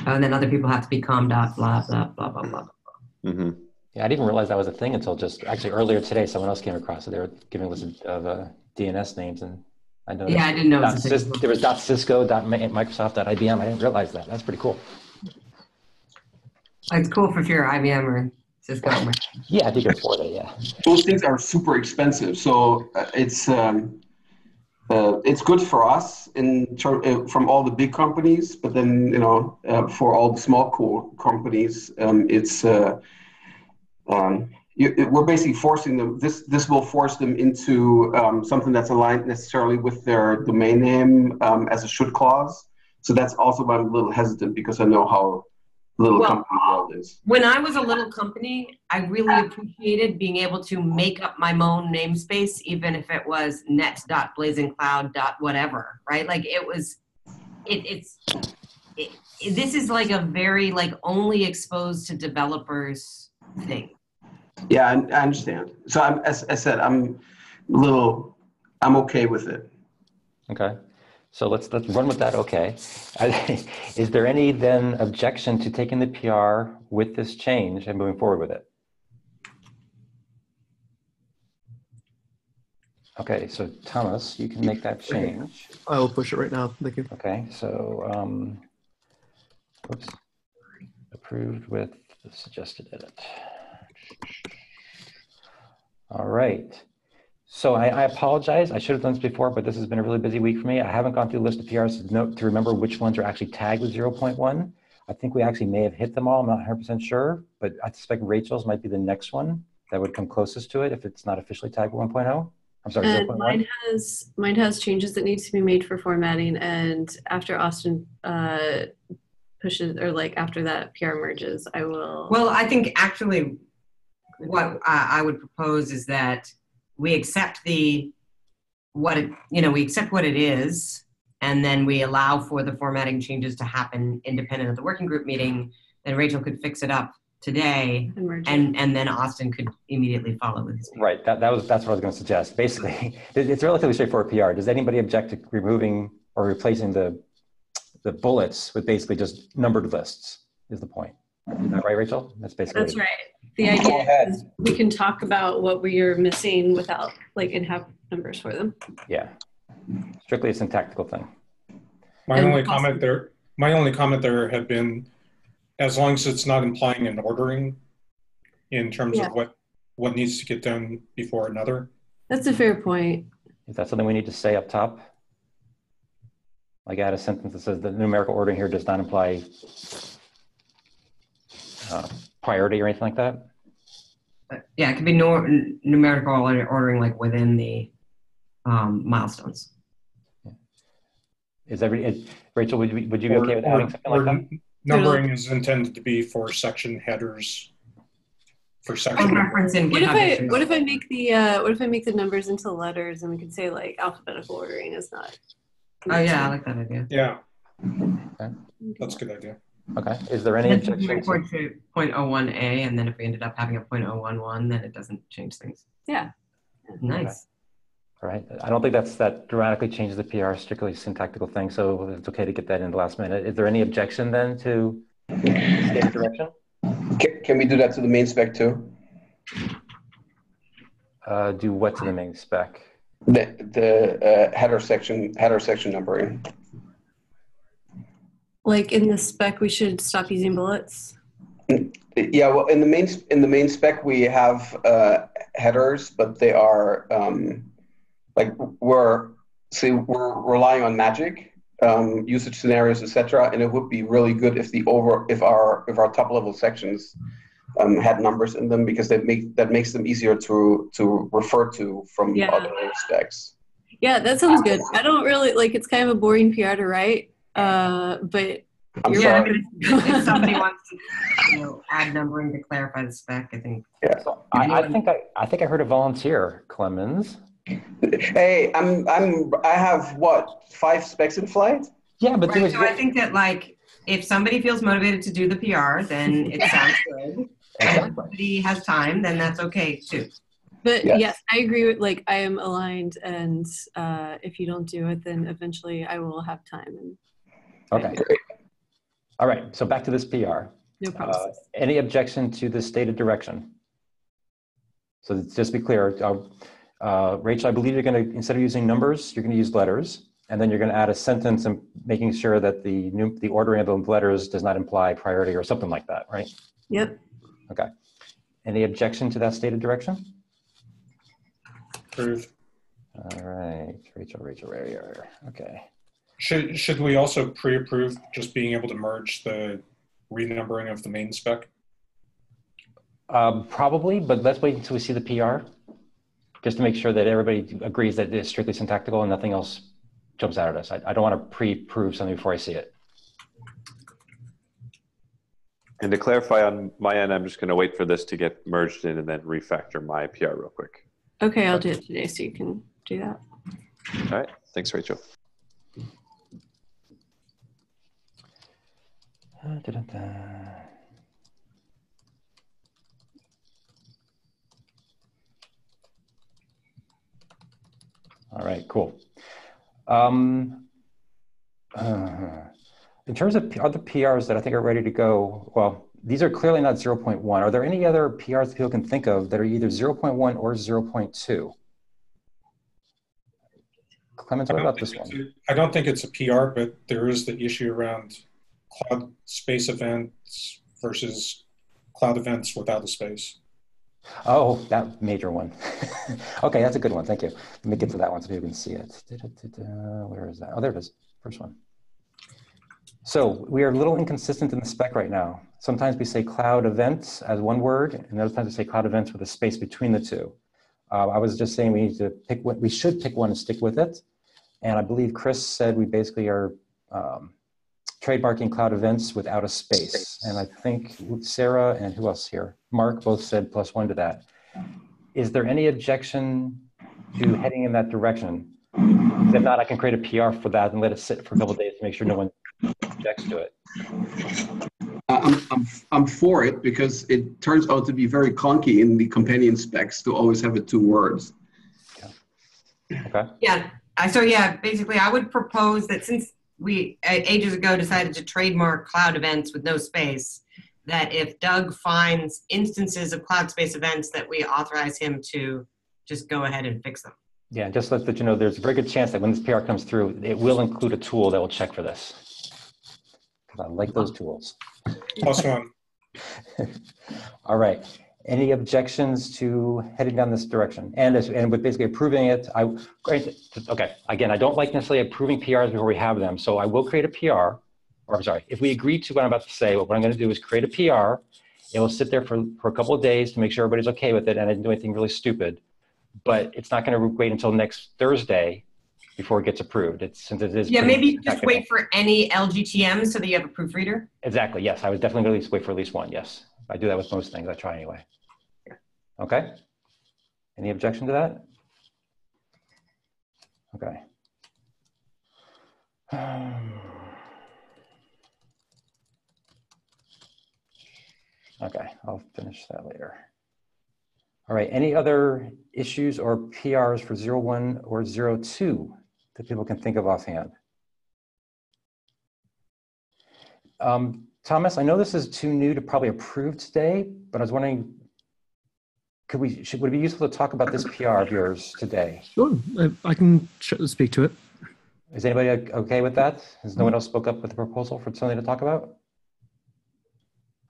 Oh, and then other people have to be com dot blah blah blah blah blah. Mm-hmm. Yeah, I didn't realize that was a thing until just actually earlier today. Someone else came across it. They were giving a list of uh, DNS names, and I know. Yeah, I didn't know it was Dot. Cis- there was dot Cisco, dot Microsoft, dot IBM. I didn't realize that. That's pretty cool. It's cool for you're IBM or Cisco. Yeah, I think it's afford it. Yeah. those things are super expensive. So uh, it's um, uh, it's good for us in ter- uh, from all the big companies, but then you know uh, for all the small co- companies, um, it's uh, um, you, it, we're basically forcing them. This this will force them into um, something that's aligned necessarily with their domain name um, as a should clause. So that's also why I'm a little hesitant because I know how little Well, company world is. When I was a little company, I really appreciated being able to make up my own namespace, even if it was net.blazingcloud.whatever, right? Like it was, it, it's, it, it- this is like a very like only exposed to developers thing. Yeah, I, I understand. So I'm, as I said, I'm a little, I'm okay with it. Okay. So let's let's run with that. Okay. Is there any then objection to taking the PR with this change and moving forward with it? Okay, so Thomas, you can make that change. I will push it right now. Thank you. Okay, so um, oops, approved with the suggested edit. All right. So I, I apologize. I should have done this before, but this has been a really busy week for me. I haven't gone through the list of PRs to, note, to remember which ones are actually tagged with 0.1. I think we actually may have hit them all. I'm not 100% sure, but I suspect Rachel's might be the next one that would come closest to it if it's not officially tagged with 1.0. I'm sorry, And 0.1. mine has mine has changes that need to be made for formatting, and after Austin uh, pushes or like after that PR merges, I will. Well, I think actually what uh, I would propose is that we accept the, what it, you know, we accept what it is, and then we allow for the formatting changes to happen independent of the working group meeting. Then Rachel could fix it up today, And and, and then Austin could immediately follow with his. Right. That, that was that's what I was going to suggest. Basically, it's relatively straightforward PR. Does anybody object to removing or replacing the the bullets with basically just numbered lists? Is the point? Is that right, Rachel? That's basically. That's right. The idea is we can talk about what we are missing without like and have numbers for them. Yeah. Strictly a syntactical thing. My And only possibly- comment there, my only comment there had been, as long as it's not implying an ordering in terms Yeah. of what, what needs to get done before another. That's a fair point. Is that something we need to say up top? Like add a sentence that says the numerical ordering here does not imply uh, priority or anything like that? Yeah, it could be nor- numerical order- ordering like within the um, milestones. Is every is, Rachel? Would you, would you be Or- okay with or- adding something like that? Numbering is intended to be for section headers, for section. reference in What if I what if I make the uh, what if I make the numbers into letters and we can say like alphabetical ordering is not. Oh yeah, I like that idea. Yeah, Okay. that's a good idea. Okay. Is there any And objection? we To, point to point oh one A, and then if we ended up having a point oh one one, then it doesn't change things. Yeah. Nice. all right. I don't think that's that dramatically changes the PR. Strictly syntactical thing. So it's okay to get that in the last minute. Is there any objection then to stated direction? Can, can we do that to the main spec too? Uh, do what to the main spec? The, the uh, header section, header section numbering. Like in the spec, we should stop using bullets. Yeah, well, in the main in the main spec we have uh, headers, but they are um, like we're see we're relying on magic um, usage scenarios, etc. And it would be really good if the over if our if our top level sections um, had numbers in them because that make that makes them easier to to refer to from Yeah. other specs. Yeah, that sounds good. I don't really like. It's kind of a boring PR to write, uh, but I'm Yeah, sorry. if somebody wants to, you know, add numbering to clarify the spec, I think. Yeah. I, I think I, I think I heard a volunteer, Clemens. Hey, I'm I'm I have what five specs in flight? Yeah, but Right, so I think that like, if somebody feels motivated to do the PR, then it sounds good. And if somebody has time, then that's okay too. But Yes. yes. I agree with like I am aligned, and uh, if you don't do it, then eventually I will have time. And Okay. All right. So back to this PR. no Uh, any objection to the stated direction? So just to be clear, uh, uh, Rachel, I believe you're going to instead of using numbers, you're going to use letters, and then you're going to add a sentence and making sure that the new the ordering of the letters does not imply priority or something like that, right? Yep. Okay. Any objection to that stated direction? Approved. All right, Rachel, Rachel, right here. Okay. Should, should we also pre-approve just being able to merge the renumbering of the main spec? Um, probably, but let's wait until we see the PR, just to make sure that everybody agrees that it's strictly syntactical and nothing else jumps out at us. I, I don't want to pre-prove something before I see it. And to clarify on my end, I'm just going to wait for this to get merged in and then refactor my PR real quick. Okay, I'll do it today, so you can do that. All right. Thanks, Rachel. Uh, da-da-da. All right, cool. Um, uh, in terms of other PRs that I think are ready to go, well, these are clearly not 0.1. Are there any other PRs that people can think of that are either 0.1 or 0.2? Clemens, what about this one? I don't think it's a PR, but there is the issue around cloud space events versus cloud events without a space. Oh, that major one. okay, that's a good one. Thank you. Let me get to that one so people can see it. Where is that? Oh, there it is. First one. So we are a little inconsistent in the spec right now. Sometimes we say cloud events as one word, and other times we say cloud events with a space between the two. Uh, I was just saying we need to pick what we should pick one and stick with it. And I believe Chris said we basically are um, trademarking cloud events without a space. And I think Sarah and who else here? Mark both said plus one to that. Is there any objection to heading in that direction? If not, I can create a PR for that and let it sit for a couple of days to make sure no one objects to it. Uh, I'm, I'm, I'm for it because it turns out to be very clunky in the companion specs to always have it two words. Okay. Yeah. So yeah, basically, I would propose that since we uh, ages ago decided to trademark cloud events with no space, that if Doug finds instances of cloud space events, that we authorize him to just go ahead and fix them. Yeah, just let that you know, there's a very good chance that when this PR comes through, it will include a tool that will check for this I like those tools. Plus one. All right. Any objections to heading down this direction? And as, and with basically approving it, I, great, okay, again, I don't like necessarily approving PRs before we have them. So I will create a PR, or I'm sorry, if we agree to what I'm about to say, what I'm going to do is create a PR. It will sit there for, for a couple of days to make sure everybody's okay with it and I didn't do anything really stupid. But it's not going to wait until next Thursday before it gets approved. It's since it is. Yeah, maybe just wait for any LGTM so that you have a proofreader. Exactly. Yes, I was definitely at least wait for at least one. Yes, I do that with most things. I try anyway. Okay. Any objection to that? Okay. Okay, I'll finish that later. All right, any other issues or PRs for 01 or 02 that people can think of offhand? Um, Thomas, I know this is too new to probably approve today, but I was wondering, could we, should, would it be useful to talk about this PR of yours today? Sure, I, I can speak to it. Is anybody okay with that? Has no one else spoke up with the proposal for something to talk about?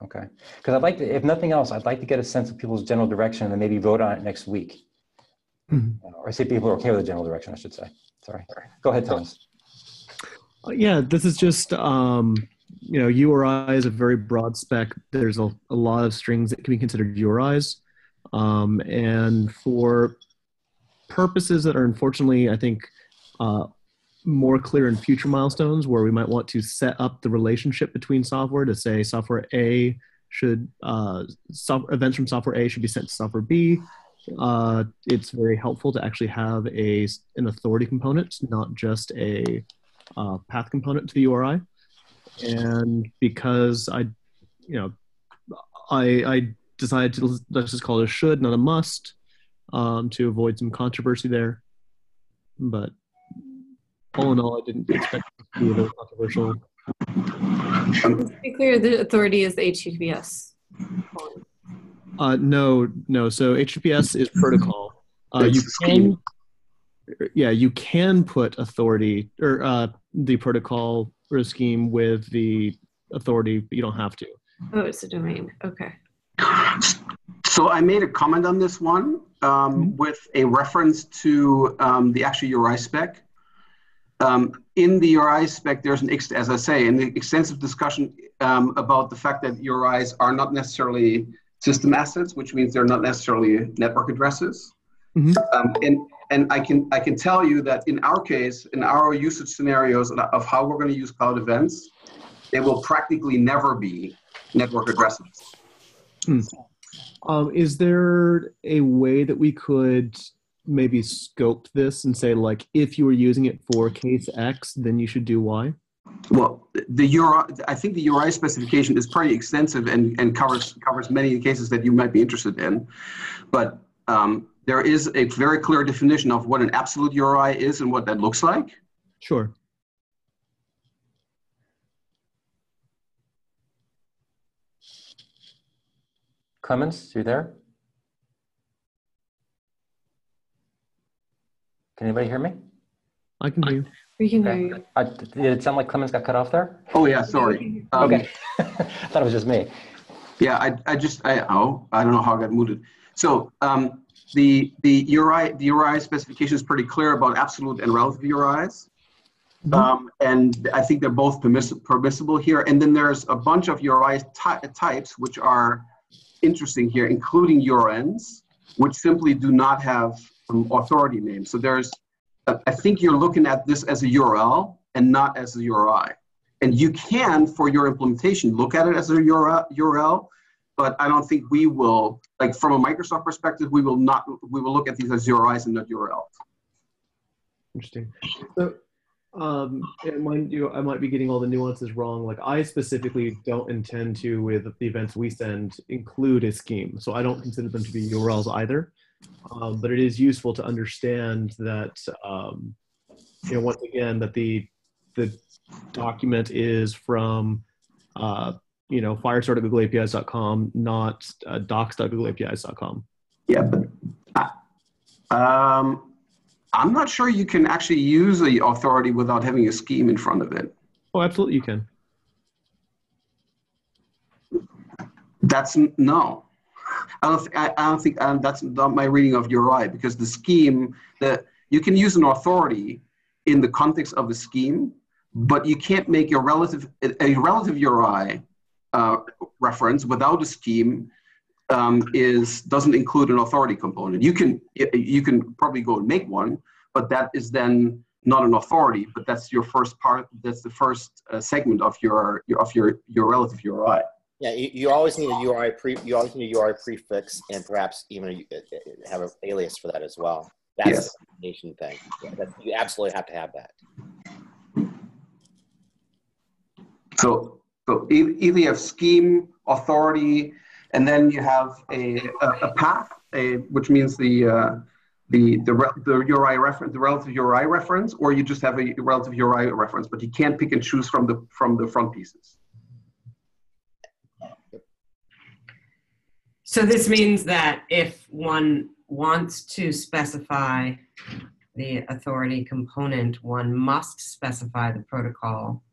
Okay, because I'd like to, if nothing else, I'd like to get a sense of people's general direction and then maybe vote on it next week. Mhm. Or see if people are okay with the general direction, I should say. Sorry. Go ahead, Thomas. Uh, Yeah, this is just, um, you know, URI is a very broad spec. There's a, a lot of strings that can be considered URIs. Um, and for purposes that are unfortunately, I think, uh, more clear in future milestones where we might want to set up the relationship between software to say software A should uh, events from software A should be sent to software B. Uh, it's very helpful to actually have a an authority component, not just a uh, path component to the URI. And because I, you know, I I decided to let's just call it a should, not a must, um, to avoid some controversy there. But all in all, I didn't expect it to be very controversial. To be clear, the authority is the HTTPS. Uh, no, no. So HTTPS is protocol. Uh, you can, yeah, you can put authority or uh, the protocol or scheme with the authority, but you don't have to. Oh, it's a domain. Okay. So I made a comment on this one um, with a reference to um, the actual URI spec. Um, in the URI spec, there's an, ex- as I say, an extensive discussion um, about the fact that URIs are not necessarily system assets, which means they're not necessarily network addresses. Um, and and I can I can tell you that in our case, in our usage scenarios of how we're going to use cloud events, they will practically never be network addresses. Hmm. Um, is there a way that we could maybe scope this and say, like, if you were using it for case X, then you should do Y? Well, the URI, I think the URI specification is pretty extensive and, and covers covers many cases that you might be interested in, but um, there is a very clear definition of what an absolute URI is and what that looks like. Sure. Clemens, you there? Can anybody hear me? I can hear you. We can hear you. Uh, did it sound like Clemens got cut off there? Oh yeah, sorry. Um, okay, I thought it was just me. Yeah, I, I just I oh I don't know how I got muted. So um, the the URI the URI specification is pretty clear about absolute and relative URIs. Um, and I think they're both permissible here. And then there's a bunch of URI ty- types which are interesting here, including URNs, which simply do not have um, authority names. So there's, uh, I think you're looking at this as a URL and not as a URI. And you can, for your implementation, look at it as a URL, but I don't think we will, like from a Microsoft perspective, we will not, we will look at these as URIs and not URLs. Interesting. So, um, and mind you, I might be getting all the nuances wrong. Like I specifically don't intend to, with the events we send, include a scheme. So I don't consider them to be URLs either. Um, but it is useful to understand that, um, you know, once again, that the the document is from, uh, you know, firestore.googleapis.com, not uh, docs.googleapis.com. Yeah, but uh, um, I'm not sure you can actually use the authority without having a scheme in front of it. Oh, absolutely, you can. That's no. I don't. I, I don't think um, that's not my reading of your URI because the scheme that you can use an authority in the context of the scheme, but you can't make a relative a relative URI uh, reference without a scheme um, is doesn't include an authority component. You can you can probably go and make one, but that is then not an authority. But that's your first part. That's the first uh, segment of your, your of your your relative URI. Yeah, you, you always need a URI pre. You always need a URI prefix, and perhaps even a, uh, have an alias for that as well. That's Yes. the combination thing. Yeah, that, you absolutely have to have that. So, so e- either you have scheme, authority, and then you have a, a, a path, a, which means the, uh, the, the, the URI reference, the relative URI reference, or you just have a relative URI reference, but you can't pick and choose from the, from the front pieces. So this means that if one wants to specify the authority component, one must specify the protocol.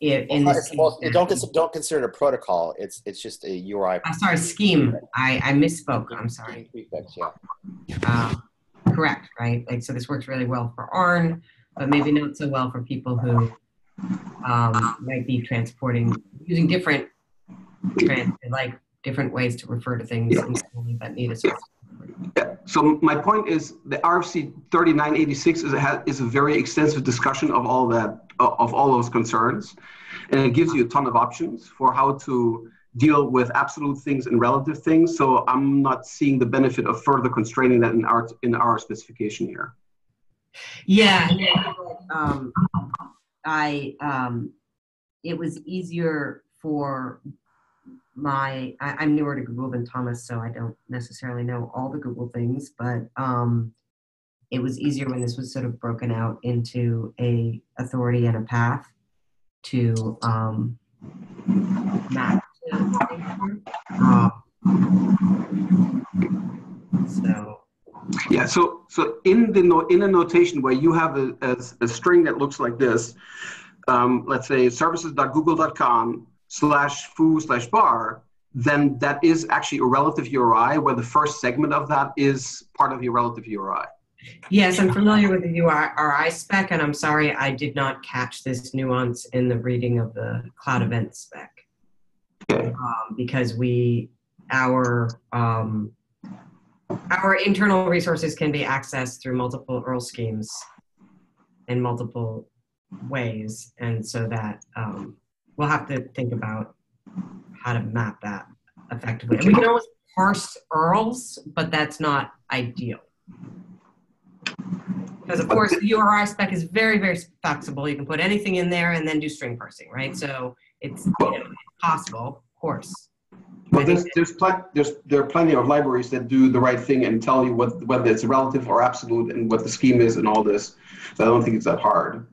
In, in Well, this well, don't consider, don't consider it a protocol. It's it's just a URI. I'm sorry, scheme. I, I misspoke. I'm sorry. Prefix, yeah. Uh, correct, right? Like, so this works really well for ARN, but maybe not so well for people who um, might be transporting, using different, trans, like different ways to refer to things internally that need a certain. So my point is the RFC 3986 is a, is a very extensive discussion of all that of all those concerns, and it gives you a ton of options for how to deal with absolute things and relative things. So I'm not seeing the benefit of further constraining that in our in our specification here. Yeah, um, I um, it was easier for my I, am newer to Google than Thomas, so I don't necessarily know all the Google things, but um, it was easier when this was sort of broken out into a authority and a path to um, map so yeah so so in the no, in a notation where you have a, a, a string that looks like this um, let's say services.google.com slash foo slash bar then that is actually a relative URI where the first segment of that is part of your relative URI. Yes, I'm familiar with the URI spec, and I'm sorry I did not catch this nuance in the reading of the cloud event spec. Okay. Um, because we, our, um, our internal resources can be accessed through multiple URL schemes in multiple ways, and so that um, we'll have to think about how to map that effectively. And we can always parse URLs, but that's not ideal. Because of course the URI spec is very, very flexible. You can put anything in there and then do string parsing, right? So it's, you know, possible, of course. But there's there's, there's there are plenty of libraries that do the right thing and tell you what whether it's relative or absolute and what the scheme is and all this. So I don't think it's that hard.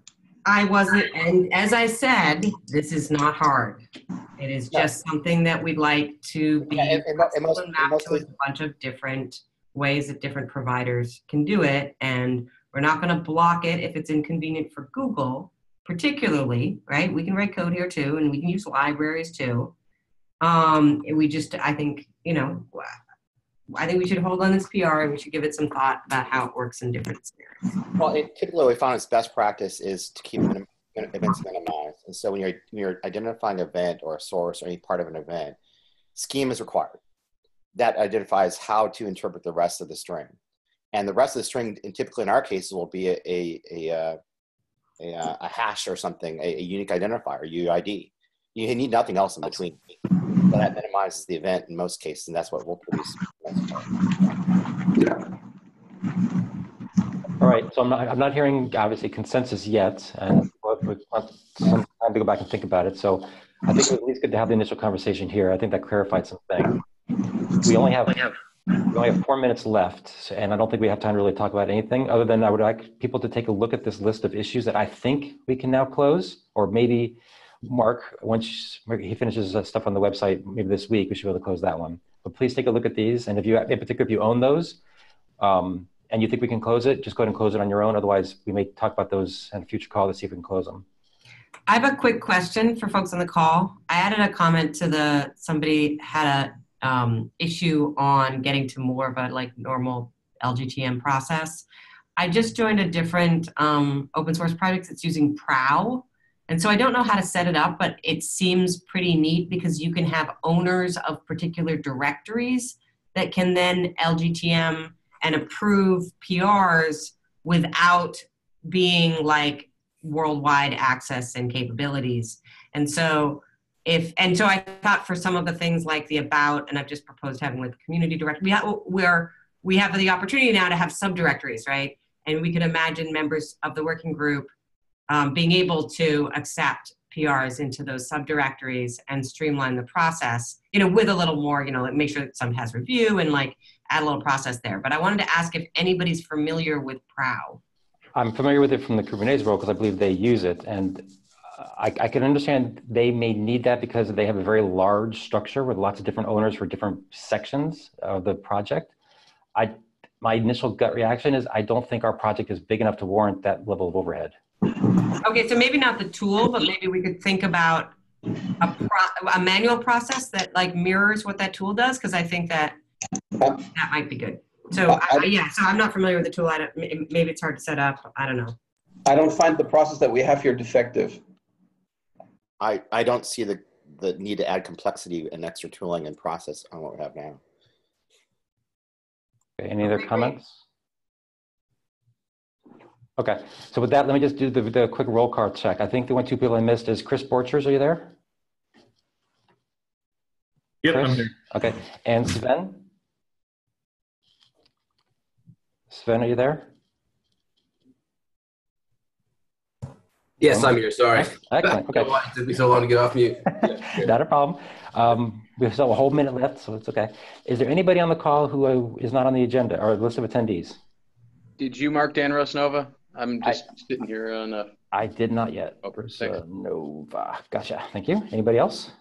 I wasn't, and as I said, this is not hard. It is just something that we'd like to be yeah, and, and most, to a bunch of different ways that different providers can do it. And we're not going to block it if it's inconvenient for Google, particularly, right? We can write code here too, and we can use libraries too. Um, we just, I think, you know, I think we should hold on this PR and we should give it some thought about how it works in different scenarios. Well, it, typically we found is best practice is to keep events minimized. And so when you're, when you're identifying an event or a source or any part of an event, scheme is required. That identifies how to interpret the rest of the string. And the rest of the string, and typically in our cases, will be a, a, a, uh, a, uh, a hash or something, a, a unique identifier, UID. You need nothing else in between. That minimizes the event in most cases, and that's what we'll produce. Yeah. All right, so I'm not, I'm not hearing obviously consensus yet, and we want some time to go back and think about it. So I think it's at least good to have the initial conversation here. I think that clarified some things. We only have we only have four minutes left, and I don't think we have time to really talk about anything other than I would like people to take a look at this list of issues that I think we can now close, or maybe Mark, once he finishes stuff on the website, maybe this week, we should be able to close that one. But please take a look at these. And if you, in particular, if you own those um, and you think we can close it, just go ahead and close it on your own. Otherwise, we may talk about those in a future call to see if we can close them. I have a quick question for folks on the call. I added a comment to the, somebody had a um, issue on getting to more of a like normal LGTM process. I just joined a different um, open source project that's using Prow and so I don't know how to set it up, but it seems pretty neat because you can have owners of particular directories that can then LGTM and approve PRs without being like worldwide access and capabilities. And so if and so I thought for some of the things like the about, and I've just proposed having like community directory, we have, oh, where we have the opportunity now to have subdirectories, right? And we could imagine members of the working group um, being able to accept PRs into those subdirectories and streamline the process, you know, with a little more, you know, like make sure that someone has review and like add a little process there. But I wanted to ask if anybody's familiar with Prow. I'm familiar with it from the Kubernetes world because I believe they use it. And I, I, can understand they may need that because they have a very large structure with lots of different owners for different sections of the project. I, my initial gut reaction is I don't think our project is big enough to warrant that level of overhead. Okay, so maybe not the tool, but maybe we could think about a, pro- a manual process that like mirrors what that tool does, because I think that that might be good. So I, yeah, so I'm not familiar with the tool. I don't, maybe it's hard to set up. I don't know. I don't find the process that we have here defective. I, I don't see the, the need to add complexity and extra tooling and process on what we have now. Okay, any other comments? Okay, so with that, let me just do the, the quick roll call check. I think the one, two people I missed is Chris Borchers, are you there? Yep, I'm here. Okay, and Sven? Sven, are you there? Yes, I'm here. Sorry. Excellent, okay. It took me so long to get off mute. Not a problem. Um, we still have a whole minute left, so it's okay. Is there anybody on the call who uh, not on the agenda or list of attendees? Did you mark Dan Rosanova? I'm just sitting here on a. I did not yet. Oh, Bruce thanks. uh, Nova. Gotcha. Thank you. Anybody else?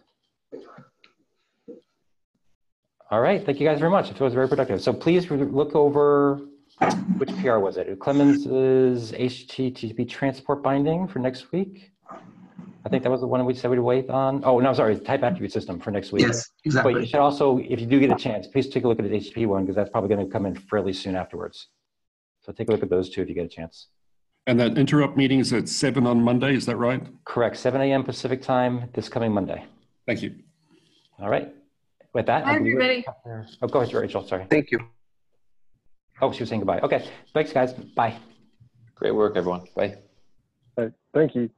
All right. Thank you guys very much. It was very productive. So please look over which PR was it? Clemens's HTTP transport binding for next week. I think that was the one we said we'd wait on. Oh, no, sorry, type attribute system for next week. Yes, exactly. But you should also, if you do get a chance, please take a look at the HTTP one because that's probably going to come in fairly soon afterwards. So take a look at those two if you get a chance. And that interop meeting is at seven on Monday, is that right? Correct, 7 a.m. Pacific time this coming Monday. Thank you. All right. With that, I everybody. Oh, go ahead, Rachel. Sorry. Thank you. Oh, she was saying goodbye. Okay. Thanks, guys. Bye. Great work, everyone. Bye. All right, Thank you.